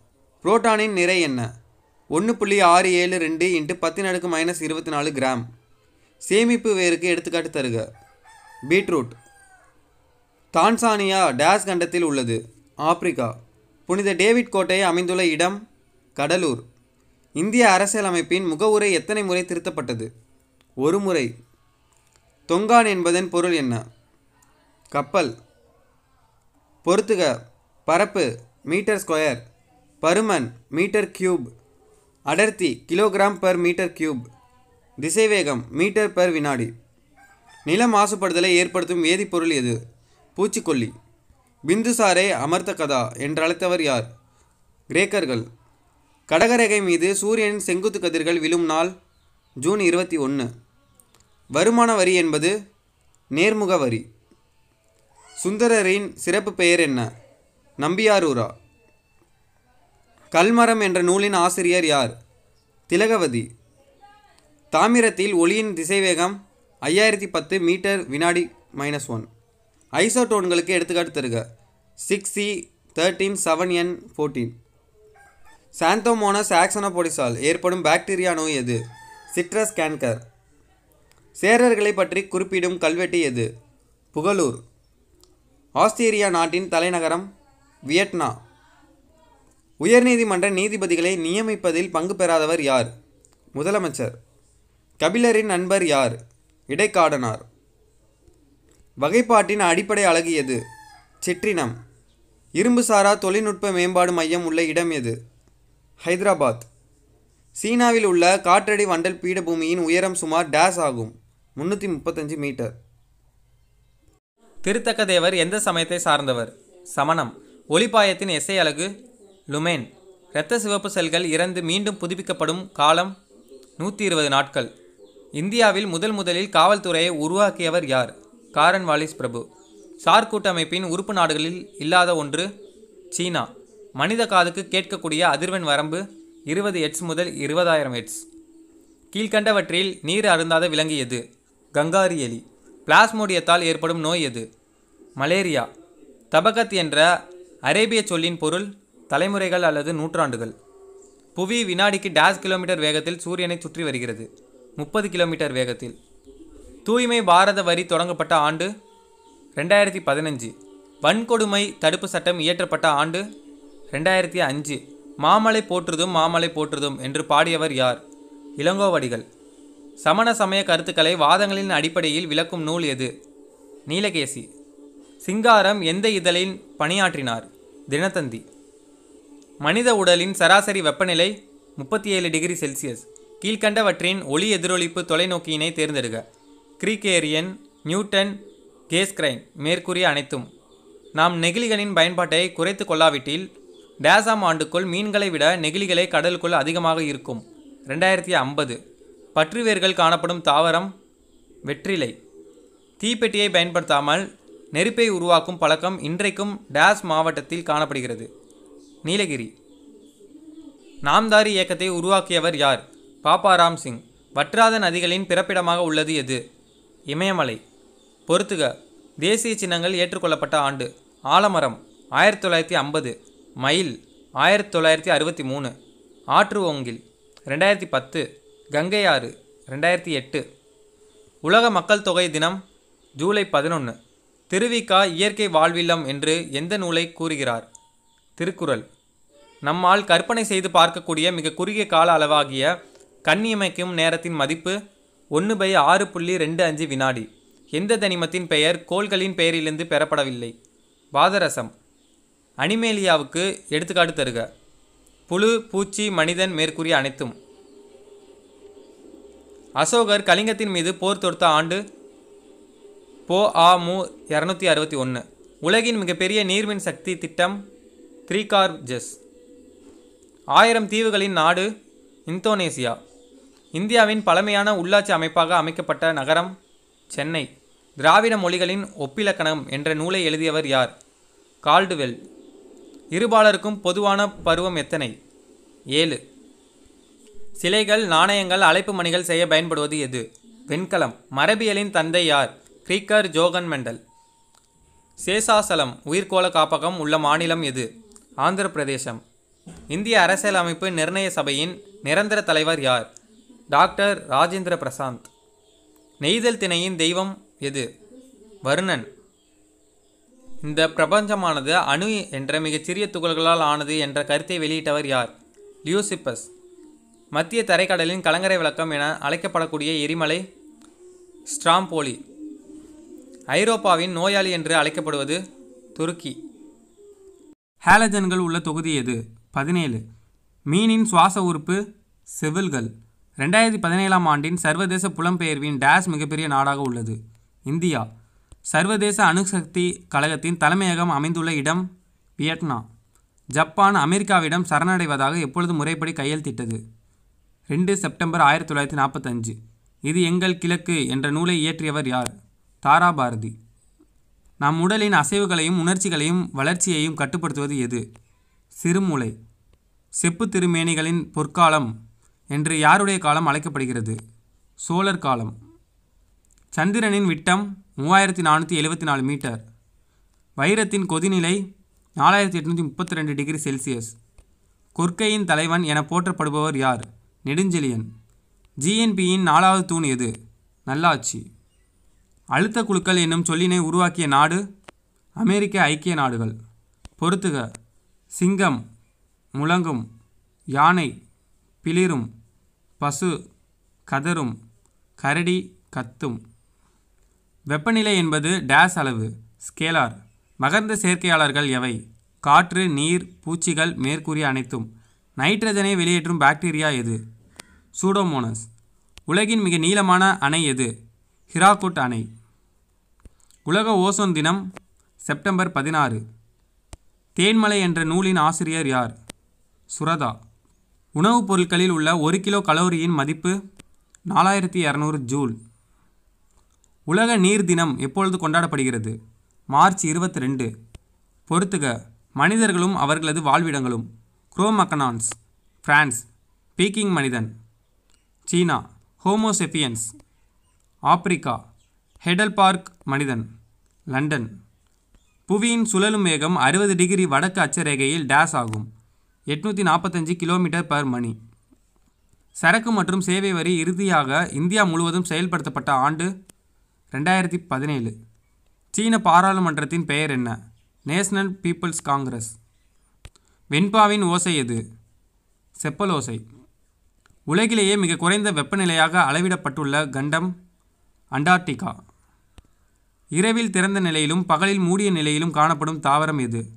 புரோட்டானின் நிறை என்ன? ஒன்று புள்ளி ஆறு ஏழு ரெண்டு இன்ட்டு பத்து நடுக்கு மைனஸ் இருபத்தி நாலு கிராம். சேமிப்பு வேருக்கு எடுத்துக்காட்டு தருக. பீட்ரூட். தான்சானியா டேஸ் கண்டத்தில் உள்ளது. ஆப்பிரிக்கா. புனித டேவிட் கோட்டை அமைந்துள்ள இடம் கடலூர். இந்திய அரசியலமைப்பின் முகவுரை எத்தனை முறை திருத்தப்பட்டது? ஒரு முறை. தொங்கான் என்பதன் பொருள் என்ன? கப்பல். பொறுத்துக. பரப்பு. Metre square. பருமன். Metre cube. அடர்த்தி. Kilogram per metre cube. திசைவேகம். மீட்டர் பெர் வினாடி. நில மாசுபடுதலை ஏற்படுத்தும் வேதிப்பொருள் எது? பூச்சிக்கொல்லி. பிந்துசாரை அமர்த்த கதா என்றழைத்தவர் யார்? கிரேக்கர்கள். கடகரேகை மீது சூரியனின் செங்குத்து கதிர்கள் விழும் நாள் ஜூன் இருபத்தி ஒன்று வருமான வரி என்பது நேர்முக வரி. சுந்தரரின் சிறப்பு பெயர் என்ன? நம்பியாரூரா. கல்மரம் என்ற நூலின் ஆசிரியர் யார்? திலகவதி. தாமிரத்தில் ஒளியின் திசைவேகம் ஐயாயிரத்தி பத்து மீட்டர் வினாடி மைனஸ் ஒன். ஐசோடோன்களுக்கு எடுத்துக்காட்டு தருக. Six C thirteen seven N fourteen Xanthomonas ஆக்சனோபொடிசால் ஏற்படும் பாக்டீரியா நோய் எது? சிட்ரஸ் கேன்கர் சேரர்களை பற்றி குறிப்பிடும் கல்வெட்டு எது? புகழூர் ஆஸ்திரேலியா நாட்டின் தலைநகரம் வியட்னா உயர்நீதிமன்ற நீதிபதிகளை நியமிப்பதில் பங்கு பெறாதவர் யார்? முதலமைச்சர். கபிலரின் நண்பர் யார்? இடைக்காடனார். வகைப்பாட்டின் அடிப்படை அழகு எது? சிற்றினம். இரும்புசாரா தொழில்நுட்ப மேம்பாடு மையம் உள்ள இடம் எது? ஹைதராபாத். சீனாவில் உள்ள காற்றடி வண்டல் பீடபூமியின் உயரம் சுமார் டேஸ் ஆகும். முன்னூற்றி முப்பத்தஞ்சு மீட்டர். திருத்தக்க தேவர் எந்த சமயத்தை சார்ந்தவர்? சமணம். ஒளிப்பாயத்தின் எஸ்ஐ அழகு லுமேன். இரத்த சிவப்பு செல்கள் இறந்து மீண்டும் புதுப்பிக்கப்படும் காலம் நூற்றி இருபது நாட்கள். இந்தியாவில் முதல் முதலில் காவல்துறையை உருவாக்கியவர் யார்? காரன் வாலிஸ் பிரபு. சார் கூட்டமைப்பின் உறுப்பு நாடுகளில் இல்லாத ஒன்று சீனா. மனித காதுக்கு கேட்கக்கூடிய அதிர்வெண் வரம்பு இருபது எட்ஸ் முதல் இருபதாயிரம் எட்ஸ் கீழ்கண்டவற்றில் நீர் அருந்தாத விலங்கு எது? கங்காரி எலி. பிளாஸ்மோடியத்தால் ஏற்படும் நோய் எது? மலேரியா. தபகத் என்ற அரேபிய சொல்லின் பொருள் தலைமுறைகள் அல்லது நூற்றாண்டுகள். புவி வினாடிக்கு டேஸ் கிலோமீட்டர் வேகத்தில் சூரியனை சுற்றி வருகிறது. முப்பது கிலோமீட்டர் வேகத்தில். தூய்மை பாரத வரி தொடங்கப்பட்ட ஆண்டு ரெண்டாயிரத்தி பதினஞ்சு. வன்கொடுமை தடுப்பு சட்டம் இயற்றப்பட்ட ஆண்டு ரெண்டாயிரத்தி அஞ்சு. மாமலை போற்றுதும் மாமலை போற்றுதும் என்று பாடியவர் யார்? இளங்கோவடிகள். சமண சமய கருத்துக்களை வாதங்களின் அடிப்படையில் விளக்கும் நூல் எது? நீலகேசி. சிங்காரம் எந்த இதழில் பணியாற்றினார்? தினத்தந்தி. மனித உடலின் சராசரி வெப்பநிலை முப்பத்தி ஏழு டிகிரி செல்சியஸ். கீழ்கண்டவற்றின் ஒளி எதிரொலிப்பு தொலைநோக்கியினை தேர்ந்தெடுக. கிரீக்கேரியன் நியூட்டன் கேஸ்கிரைன் மேற்கூறிய அனைத்தும். நாம் நெகிழிகளின் பயன்பாட்டை குறைத்து கொள்ளாவிட்டில் டேசாம் ஆண்டுக்குள் மீன்களை விட நெகிழிகளே கடலுக்குள் அதிகமாக இருக்கும். ரெண்டாயிரத்தி ஐம்பது. பற்றுவேர்கள் காணப்படும் தாவரம் வெற்றிலை. தீப்பெட்டியை பயன்படுத்தாமல் நெருப்பை உருவாக்கும் பழக்கம் இன்றைக்கும் டேஸ் மாவட்டத்தில் காணப்படுகிறது. நீலகிரி. நாம்தாரி இயக்கத்தை உருவாக்கியவர் யார்? பாப்பாராம் சிங். வற்றாத நதிகளின் பிறப்பிடமாக உள்ளது எது? இமயமலை. பொறுத்துக. தேசிய சின்னங்கள் ஏற்றுக்கொள்ளப்பட்ட ஆண்டு. ஆலமரம் ஆயிரத்தி தொள்ளாயிரத்தி ஐம்பது. மயில் ஆயிரத்தி தொள்ளாயிரத்தி அறுபத்தி மூணு. ஆற்று ஓங்கில் ரெண்டாயிரத்தி பத்து. கங்கை ஆறு ரெண்டாயிரத்தி எட்டு. உலக மக்கள் தொகை தினம் ஜூலை பதினொன்று திருவிக்கா இயற்கை வாழ்வில்லம் என்று எந்த நூலை கூறுகிறார்? திருக்குறள். நம்மால் கற்பனை செய்து பார்க்கக்கூடிய மிக குறுகிய கால அளவாகிய கண்ணியமைக்கும் நேரத்தின் மதிப்பு ஒன்று பை ஆறு புள்ளி ரெண்டு அஞ்சு வினாடி. எந்த தனிமத்தின் பெயர் கோள்களின் பெயரிலிருந்து பெறப்படவில்லை. பாதரசம் அனிமேலியாவுக்கு எடுத்துக்காட்டு தருக. புழு பூச்சி மனிதன் மேற்கூறிய அனைத்தும். அசோகர் கலிங்கத்தின் மீது போர் தொடுத்த ஆண்டு போ ஆ மு இரநூத்தி அறுபத்தி ஒன்று உலகின் மிகப்பெரிய நீர்மின் சக்தி திட்டம் த்ரீ ஜெஸ் ஆயிரம் தீவுகளின் நாடு இந்தோனேசியா. இந்தியாவின் பழமையான உள்ளாட்சி அமைப்பாக அமைக்கப்பட்ட நகரம் சென்னை. திராவிட மொழிகளின் ஒப்பிலக்கணம் என்ற நூலை எழுதியவர் யார்? கால்டுவெல். இருபாலருக்கும் பொதுவான பருவம் எத்தனை? ஏழு. சிலைகள் நாணயங்கள் அழைப்பு மணிகள் செய்ய பயன்படுவது எது? வெண்கலம். மரபியலின் தந்தை யார்? கிரீக்கர் ஜோகன் மெண்டல். சேசாசலம் உயிர்கோள காப்பகம் உள்ள மாநிலம் எது? ஆந்திர பிரதேசம் இந்திய அரசியலமைப்பு நிர்ணய சபையின் நிரந்தர தலைவர் யார்? டாக்டர் ராஜேந்திர பிரசாந்த். நெய்தல் திணையின் தெய்வம் எது? வருணன். இந்த பிரபஞ்சமானது அணு என்ற மிகச்சிறிய துகள்களால் ஆனது என்ற கருத்தை வெளியிட்டவர் யார்? லியூசிப்பஸ். மத்திய தரைக்கடலின் கலங்கரை விளக்கம் என அழைக்கப்படக்கூடிய எரிமலை ஸ்ட்ராம்போலி. ஐரோப்பாவின் நோயாளி என்று அழைக்கப்படுவது துருக்கி. ஹேலஜன்கள் உள்ள தொகுதி எது? பதினேழு. மீனின் சுவாச உறுப்பு செவில்கள். ரெண்டாயிரத்தி பதினேழாம் ஆண்டின் சர்வதேச புலம்பெயர்வின் டேஸ் மிகப்பெரிய நாடாக உள்ளது. இந்தியா சர்வதேச அணுசக்தி கழகத்தின் தலைமையகம் அமைந்துள்ள இடம் வியட்நாம். ஜப்பான் அமெரிக்காவிடம் சரணடைவதாக எப்பொழுது முறைப்படி கையெழுத்திட்டது? ரெண்டு செப்டம்பர் ஆயிரத்தி தொள்ளாயிரத்தி நாற்பத்தஞ்சு. இது எங்கள் கிழக்கு என்ற நூலை இயற்றியவர் யார்? தாரா பாரதி நம் உடலின் அசைவுகளையும் உணர்ச்சிகளையும் வளர்ச்சியையும் கட்டுப்படுத்துவது எது? சிறுமூளை செப்பு திருமேனிகளின் பொற்காலம் என்று யாருடைய காலம் அழைக்கப்படுகிறது? சோழர் காலம். சந்திரனின் விட்டம் மூவாயிரத்தி நானூற்றி எழுபத்தி நாலு மீட்டர். வைரத்தின் கொதிநிலை நாலாயிரத்தி எட்நூற்றி முப்பத்தி ரெண்டு டிகிரி செல்சியஸ். கொற்கையின் தலைவன் என போற்றப்படுபவர் யார்? நெடுஞ்செழியன். ஜிஎன்பியின் நாலாவது தூண் எது? நல்லாட்சி. அழுத்த குழுக்கள் என்னும் சொல்லினை உருவாக்கிய நாடு அமெரிக்க ஐக்கிய நாடுகள். பொறுத்துக. சிங்கம் முழங்கும் யானை பிளிரும் பசு கதரும் கரடி கத்தும். வெப்பநிலை என்பது டேஸ் அளவு ஸ்கேலார். மகர்ந்த சேர்க்கையாளர்கள் எவை? காற்று நீர் பூச்சிகள் மேற்கூறிய அனைத்தும். நைட்ரஜனை வெளியேற்றும் பாக்டீரியா எது? சூடோமோனஸ். உலகின் மிக நீளமான அணை எது? ஹிராகுட் அணை. உலக ஓசோன் தினம் செப்டம்பர் பதினாறு. தேன்மலை என்ற நூலின் ஆசிரியர் யார்? சுரதா. உணவுப் பொருட்களில் உள்ள ஒரு கிலோ கலோரியின் மதிப்பு நாலாயிரத்தி இரநூறு ஜூல். உலக நீர் தினம் எப்பொழுது கொண்டாடப்படுகிறது? மார்ச் இருபத்தி ரெண்டு. பொறுத்துக. மனிதர்களும் அவர்களது வாழ்விடங்களும். குரோமக்கனான்ஸ் பிரான்ஸ் பீக்கிங் மனிதன். சீனா ஹோமோசெபியன்ஸ் ஆப்பிரிக்கா ஹெடல்பார்க் மனிதன். லண்டன். புவியின் சுழலும் வேகம் அறுபது டிகிரி வடக்கு அச்சரேகையில் டேஸ் ஆகும். எட்நூற்றி நாற்பத்தஞ்சு கிலோமீட்டர் பர் மணி. சரக்கு மற்றும் சேவை வரி இறுதியாக இந்தியா முழுவதும் செயல்படுத்தப்பட்ட ஆண்டு ரெண்டாயிரத்தி பதினேழு. சீன பாராளுமன்றத்தின் பெயர் என்ன? National peoples Congress. வெண்பாவின் ஓசை எது? செப்பல் ஓசை. உலகிலேயே மிக குறைந்த வெப்பநிலையாக அளவிடப்பட்டுள்ள கண்டம் அண்டார்டிகா. இரவில் திறந்த நிலையிலும் பகலில் மூடிய நிலையிலும் காணப்படும் தாவரம் எது?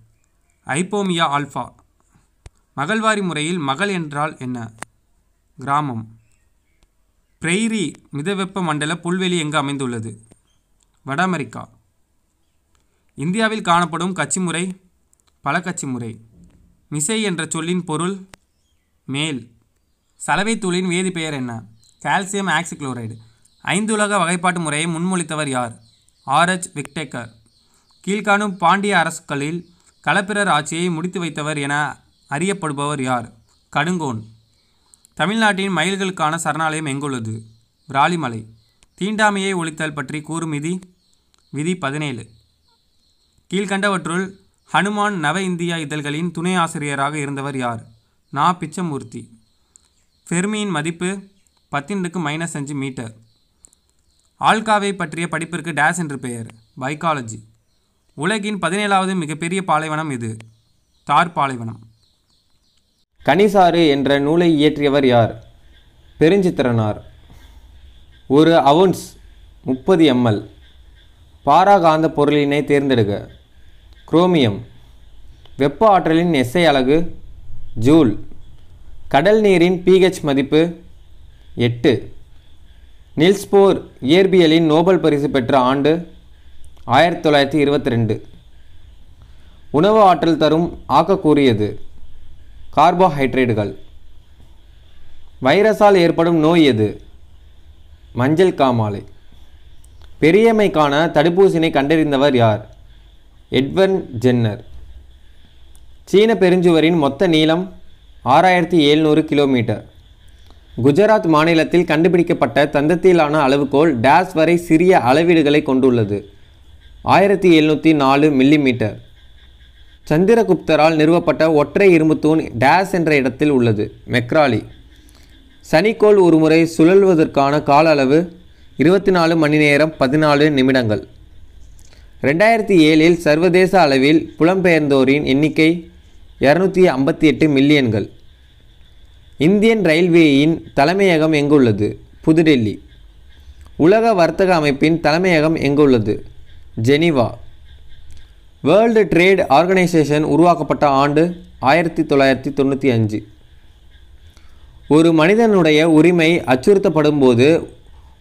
ஐப்போமியா ஆல்ஃபா. மகள்வாரி முறையில் மகள் என்றால் என்ன? கிராமம். பிரெய்ரி மிதவெப்ப மண்டல புல்வெளி எங்கு அமைந்துள்ளது? வட அமெரிக்கா. இந்தியாவில் காணப்படும் கட்சி முறை பல கட்சி முறை. மிசை என்ற சொல்லின் பொருள் மேல். சலவை தூளின் வேதிப்பெயர் என்ன? Calcium oxychloride. ஐந்துலக வகைப்பாட்டு முறையை முன்மொழித்தவர் யார்? ஆர்எச் விக்டேக்கர் கீழ்காணும் பாண்டிய அரசுகளில் களப்பிரர் ஆட்சியை முடித்து வைத்தவர் என அறியப்படுபவர் யார்? கடுங்கோன். தமிழ்நாட்டின் மயில்களுக்கான சரணாலயம் எங்குள்ளது? விராலிமலை. தீண்டாமையை ஒழித்தல் பற்றி கூறும் விதி? விதி பதினேழு. கீழ்கண்டவற்றுள் ஹனுமான் நவ இந்தியா இதழ்களின் துணை ஆசிரியராக இருந்தவர் யார்? நா. பிச்சமூர்த்தி. ஃபெர்மியின் மதிப்பு பத்தினுக்கு மைனஸ் அஞ்சு மீட்டர். ஆல்காவை பற்றிய படிப்பிற்கு டேஸ் என்று பெயர். பைக்காலஜி. உலகின் பதினேழாவது மிகப்பெரிய பாலைவனம் இது தார் பாலைவனம் கனிசாறு என்ற நூலை இயற்றியவர் யார்? பெருஞ்சித்திரனார். ஒரு அவுன்ஸ் முப்பது எம்எல். பாராகாந்த பொருளினை தேர்ந்தெடுக்க குரோமியம். வெப்ப ஆற்றலின் எஸ்ஐ அலகு ஜூல். கடல் நீரின் பிஹெச் மதிப்பு எட்டு. நில்ஸ்போர் இயற்பியலின் நோபல் பரிசு பெற்ற ஆண்டு ஆயிரத்தி தொள்ளாயிரத்தி இருபத்தி ரெண்டு. உணவு ஆற்றல் தரும் ஆக்கக்கூடியது. கார்போஹைட்ரேட்டுகள். வைரஸால் ஏற்படும் நோய் எது? மஞ்சள் காமாலை. பெரியம்மைக்கான தடுப்பூசினை கண்டறிந்தவர் யார்? Edward Jenner. சீன பெருஞ்சுவரின் மொத்த நீளம் ஆறாயிரத்தி எழுநூறு கிலோமீட்டர். குஜராத் மாநிலத்தில் கண்டுபிடிக்கப்பட்ட தந்தத்திலான அளவுகோல் டேஸ் வரை சிறிய அளவீடுகளை கொண்டுள்ளது. ஆயிரத்தி எழுநூற்றி நாலு மில்லிமீட்டர். சந்திரகுப்தரால் நிறுவப்பட்ட ஒற்றை இரும்புத்தூண் டேஸ் என்ற இடத்தில் உள்ளது மெக்ராலி. சனிக்கோள் ஒருமுறை சுழல்வதற்கான கால அளவு இருபத்தி நாலு மணி நேரம் பதினாலு நிமிடங்கள். ரெண்டாயிரத்தி ஏழில் சர்வதேச அளவில் புலம்பெயர்ந்தோரின் எண்ணிக்கை இரநூத்தி ஐம்பத்தி எட்டு மில்லியன்கள். இந்தியன் ரயில்வேயின் தலைமையகம் எங்குள்ளது புதுடெல்லி. உலக வர்த்தக அமைப்பின் தலைமையகம் எங்குள்ளது ஜெனீவா. வேர்ல்டு ட்ரேட் ஆர்கனைசேஷன் உருவாக்கப்பட்ட ஆண்டு ஆயிரத்தி தொள்ளாயிரத்தி தொண்ணூற்றி அஞ்சு. ஒரு மனிதனுடைய உரிமை அச்சுறுத்தப்படும் போது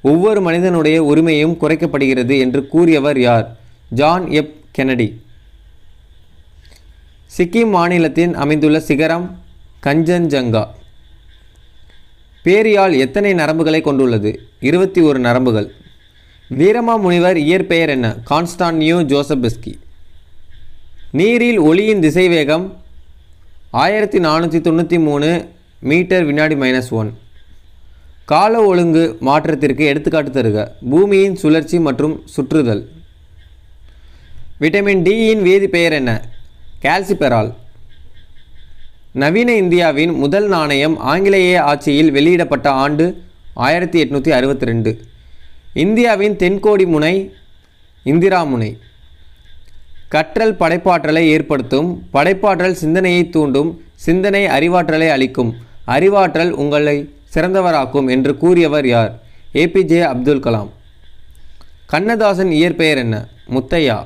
ஒவ்வொரு மனிதனுடைய உரிமையும் குறைக்கப்படுகிறது என்று கூறியவர் யார்? ஜான் எப் கெனடி சிக்கிம் மாநிலத்தின் அமைந்துள்ள சிகரம் கஞ்சன்ஜங்கா. பேரியால் எத்தனை நரம்புகளை கொண்டுள்ளது? இருபத்தி ஒரு நரம்புகள். வீரமா முனிவர் இயற்பெயர் என்ன? கான்ஸ்டான்டியோ ஜோசபிஸ்கி. நீரில் ஒளியின் திசைவேகம் ஆயிரத்தி நானூற்றி தொண்ணூற்றி மூணு மீட்டர் வினாடி மைனஸ் ஒன் கால ஒழுங்கு மாற்றத்திற்கு எடுத்துக்காட்டு தருக. பூமியின் சுழற்சி மற்றும் சுற்றுதல். விட்டமின் டியின் வேதி பெயர் என்ன? கால்சிபெரால் நவீன இந்தியாவின் முதல் நாணயம் ஆங்கிலேய ஆட்சியில் வெளியிடப்பட்ட ஆண்டு ஆயிரத்தி எட்நூற்றி அறுபத்தி ரெண்டு. இந்தியாவின் தென்கோடி முனை இந்திரா முனை. கற்றல் படைப்பாற்றலை ஏற்படுத்தும் படைப்பாற்றல் சிந்தனையை தூண்டும் சிந்தனை அறிவாற்றலை அளிக்கும். அறிவாற்றல் உங்களை சிறந்தவராக்கும் என்று கூறியவர் யார்? ஏபிஜே அப்துல் கலாம். கண்ணதாசன் இயற்பெயர் என்ன? முத்தையா.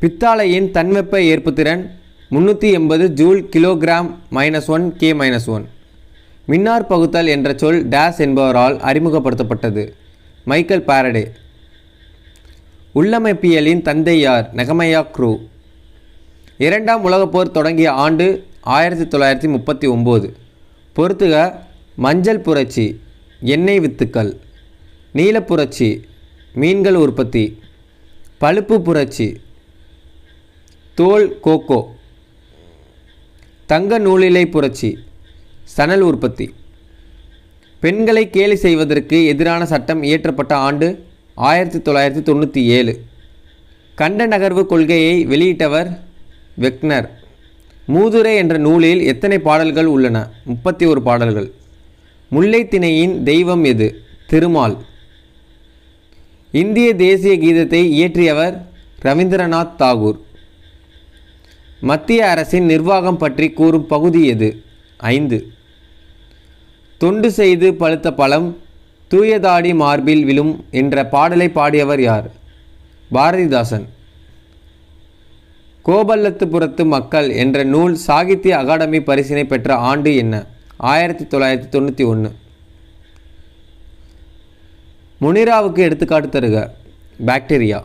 பித்தாளையின் தன்வெப்ப ஏற்புத்திறன் முந்நூற்றி எண்பது joule kilogram minus one K minus one மின்னார் பகுத்தல் என்ற சொல் டேஸ் என்பவரால் அறிமுகப்படுத்தப்பட்டது. மைக்கேல் பாரடே உள்ளமைப்பியலின் தந்தை யார் நெகமையா குரூ. இரண்டாம் உலகப் போர் தொடங்கிய ஆண்டு ஆயிரத்தி தொள்ளாயிரத்தி முப்பத்தி ஒம்பது. பொறுத்துக மஞ்சள் புரட்சி எண்ணெய் வித்துக்கள் நீலப் புரட்சி மீன்கள் உற்பத்தி பழுப்பு புரட்சி தோல் கோகோ தங்க நூலிலை புரட்சி சணல் உற்பத்தி. பெண்களை கேலி செய்வதற்கு எதிரான சட்டம் இயற்றப்பட்ட ஆண்டு ஆயிரத்தி தொள்ளாயிரத்தி தொண்ணூற்றி ஏழு. கண்ட நகர்வு கொள்கையை வெளியிட்டவர் வெக்னர். மூதுரை என்ற நூலில் எத்தனை பாடல்கள் உள்ளன? முப்பத்தி ஒரு பாடல்கள். முல்லைத்திணையின் தெய்வம் எது? திருமால். இந்திய தேசிய கீதத்தை இயற்றியவர் ரவீந்திரநாத் தாகூர். மத்திய அரசின் நிர்வாகம் பற்றி கூறும் பகுதி எது? ஐந்து. தொண்டு செய்து பழுத்த பழம் தூயதாடி மார்பில் விழும் என்ற பாடலை பாடியவர் யார்? பாரதிதாசன். கோபல்லத்துப்புறத்து மக்கள் என்ற நூல் சாகித்ய அகாடமி பரிசினை பெற்ற ஆண்டு என்ன? ஆயிரத்தி தொள்ளாயிரத்தி தொண்ணூற்றி ஒன்று. முனிராவுக்கு எடுத்துக்காட்டு தருக. பாக்டீரியா.